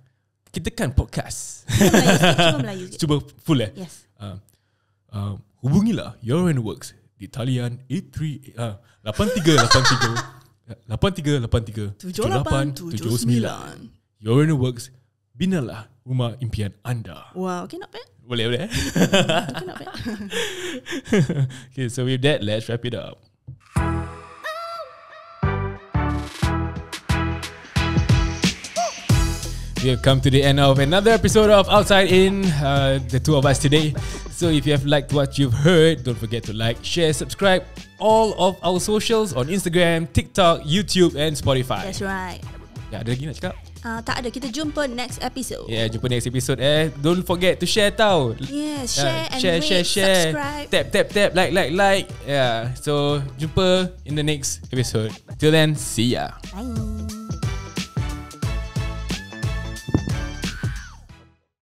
A: Kita kan podcast.
B: Cuba Melayu sikit. Cuba [laughs] Melayu sikit.
A: Cuba full eh.
B: Yes.
A: Uh, uh, hubungilah Your Renoworks di talian 83 uh, 8383 8383 7879 Your Renoworks binalah rumah impian anda.
B: Wow, okay, not bad.
A: Boleh boleh.
B: Okay, not bad. [laughs]
A: okay, so with that, let's wrap it up. We have come to the end of another episode of Outside In, uh, the two of us today. So if you have liked what you've heard, don't forget to like, share, subscribe all of our socials on Instagram, TikTok, YouTube and Spotify.
B: That's right.
A: Ya, ada lagi nak cakap?
B: Uh, tak ada, kita jumpa next episode.
A: Yeah, jumpa next episode eh. Don't forget to share tau.
B: Yes,
A: Yeah,
B: share and
A: share,
B: rate,
A: share, share.
B: subscribe.
A: Tap, tap, tap, like, like, like. Yeah. So, jumpa in the next episode. Till then, see ya.
B: Bye.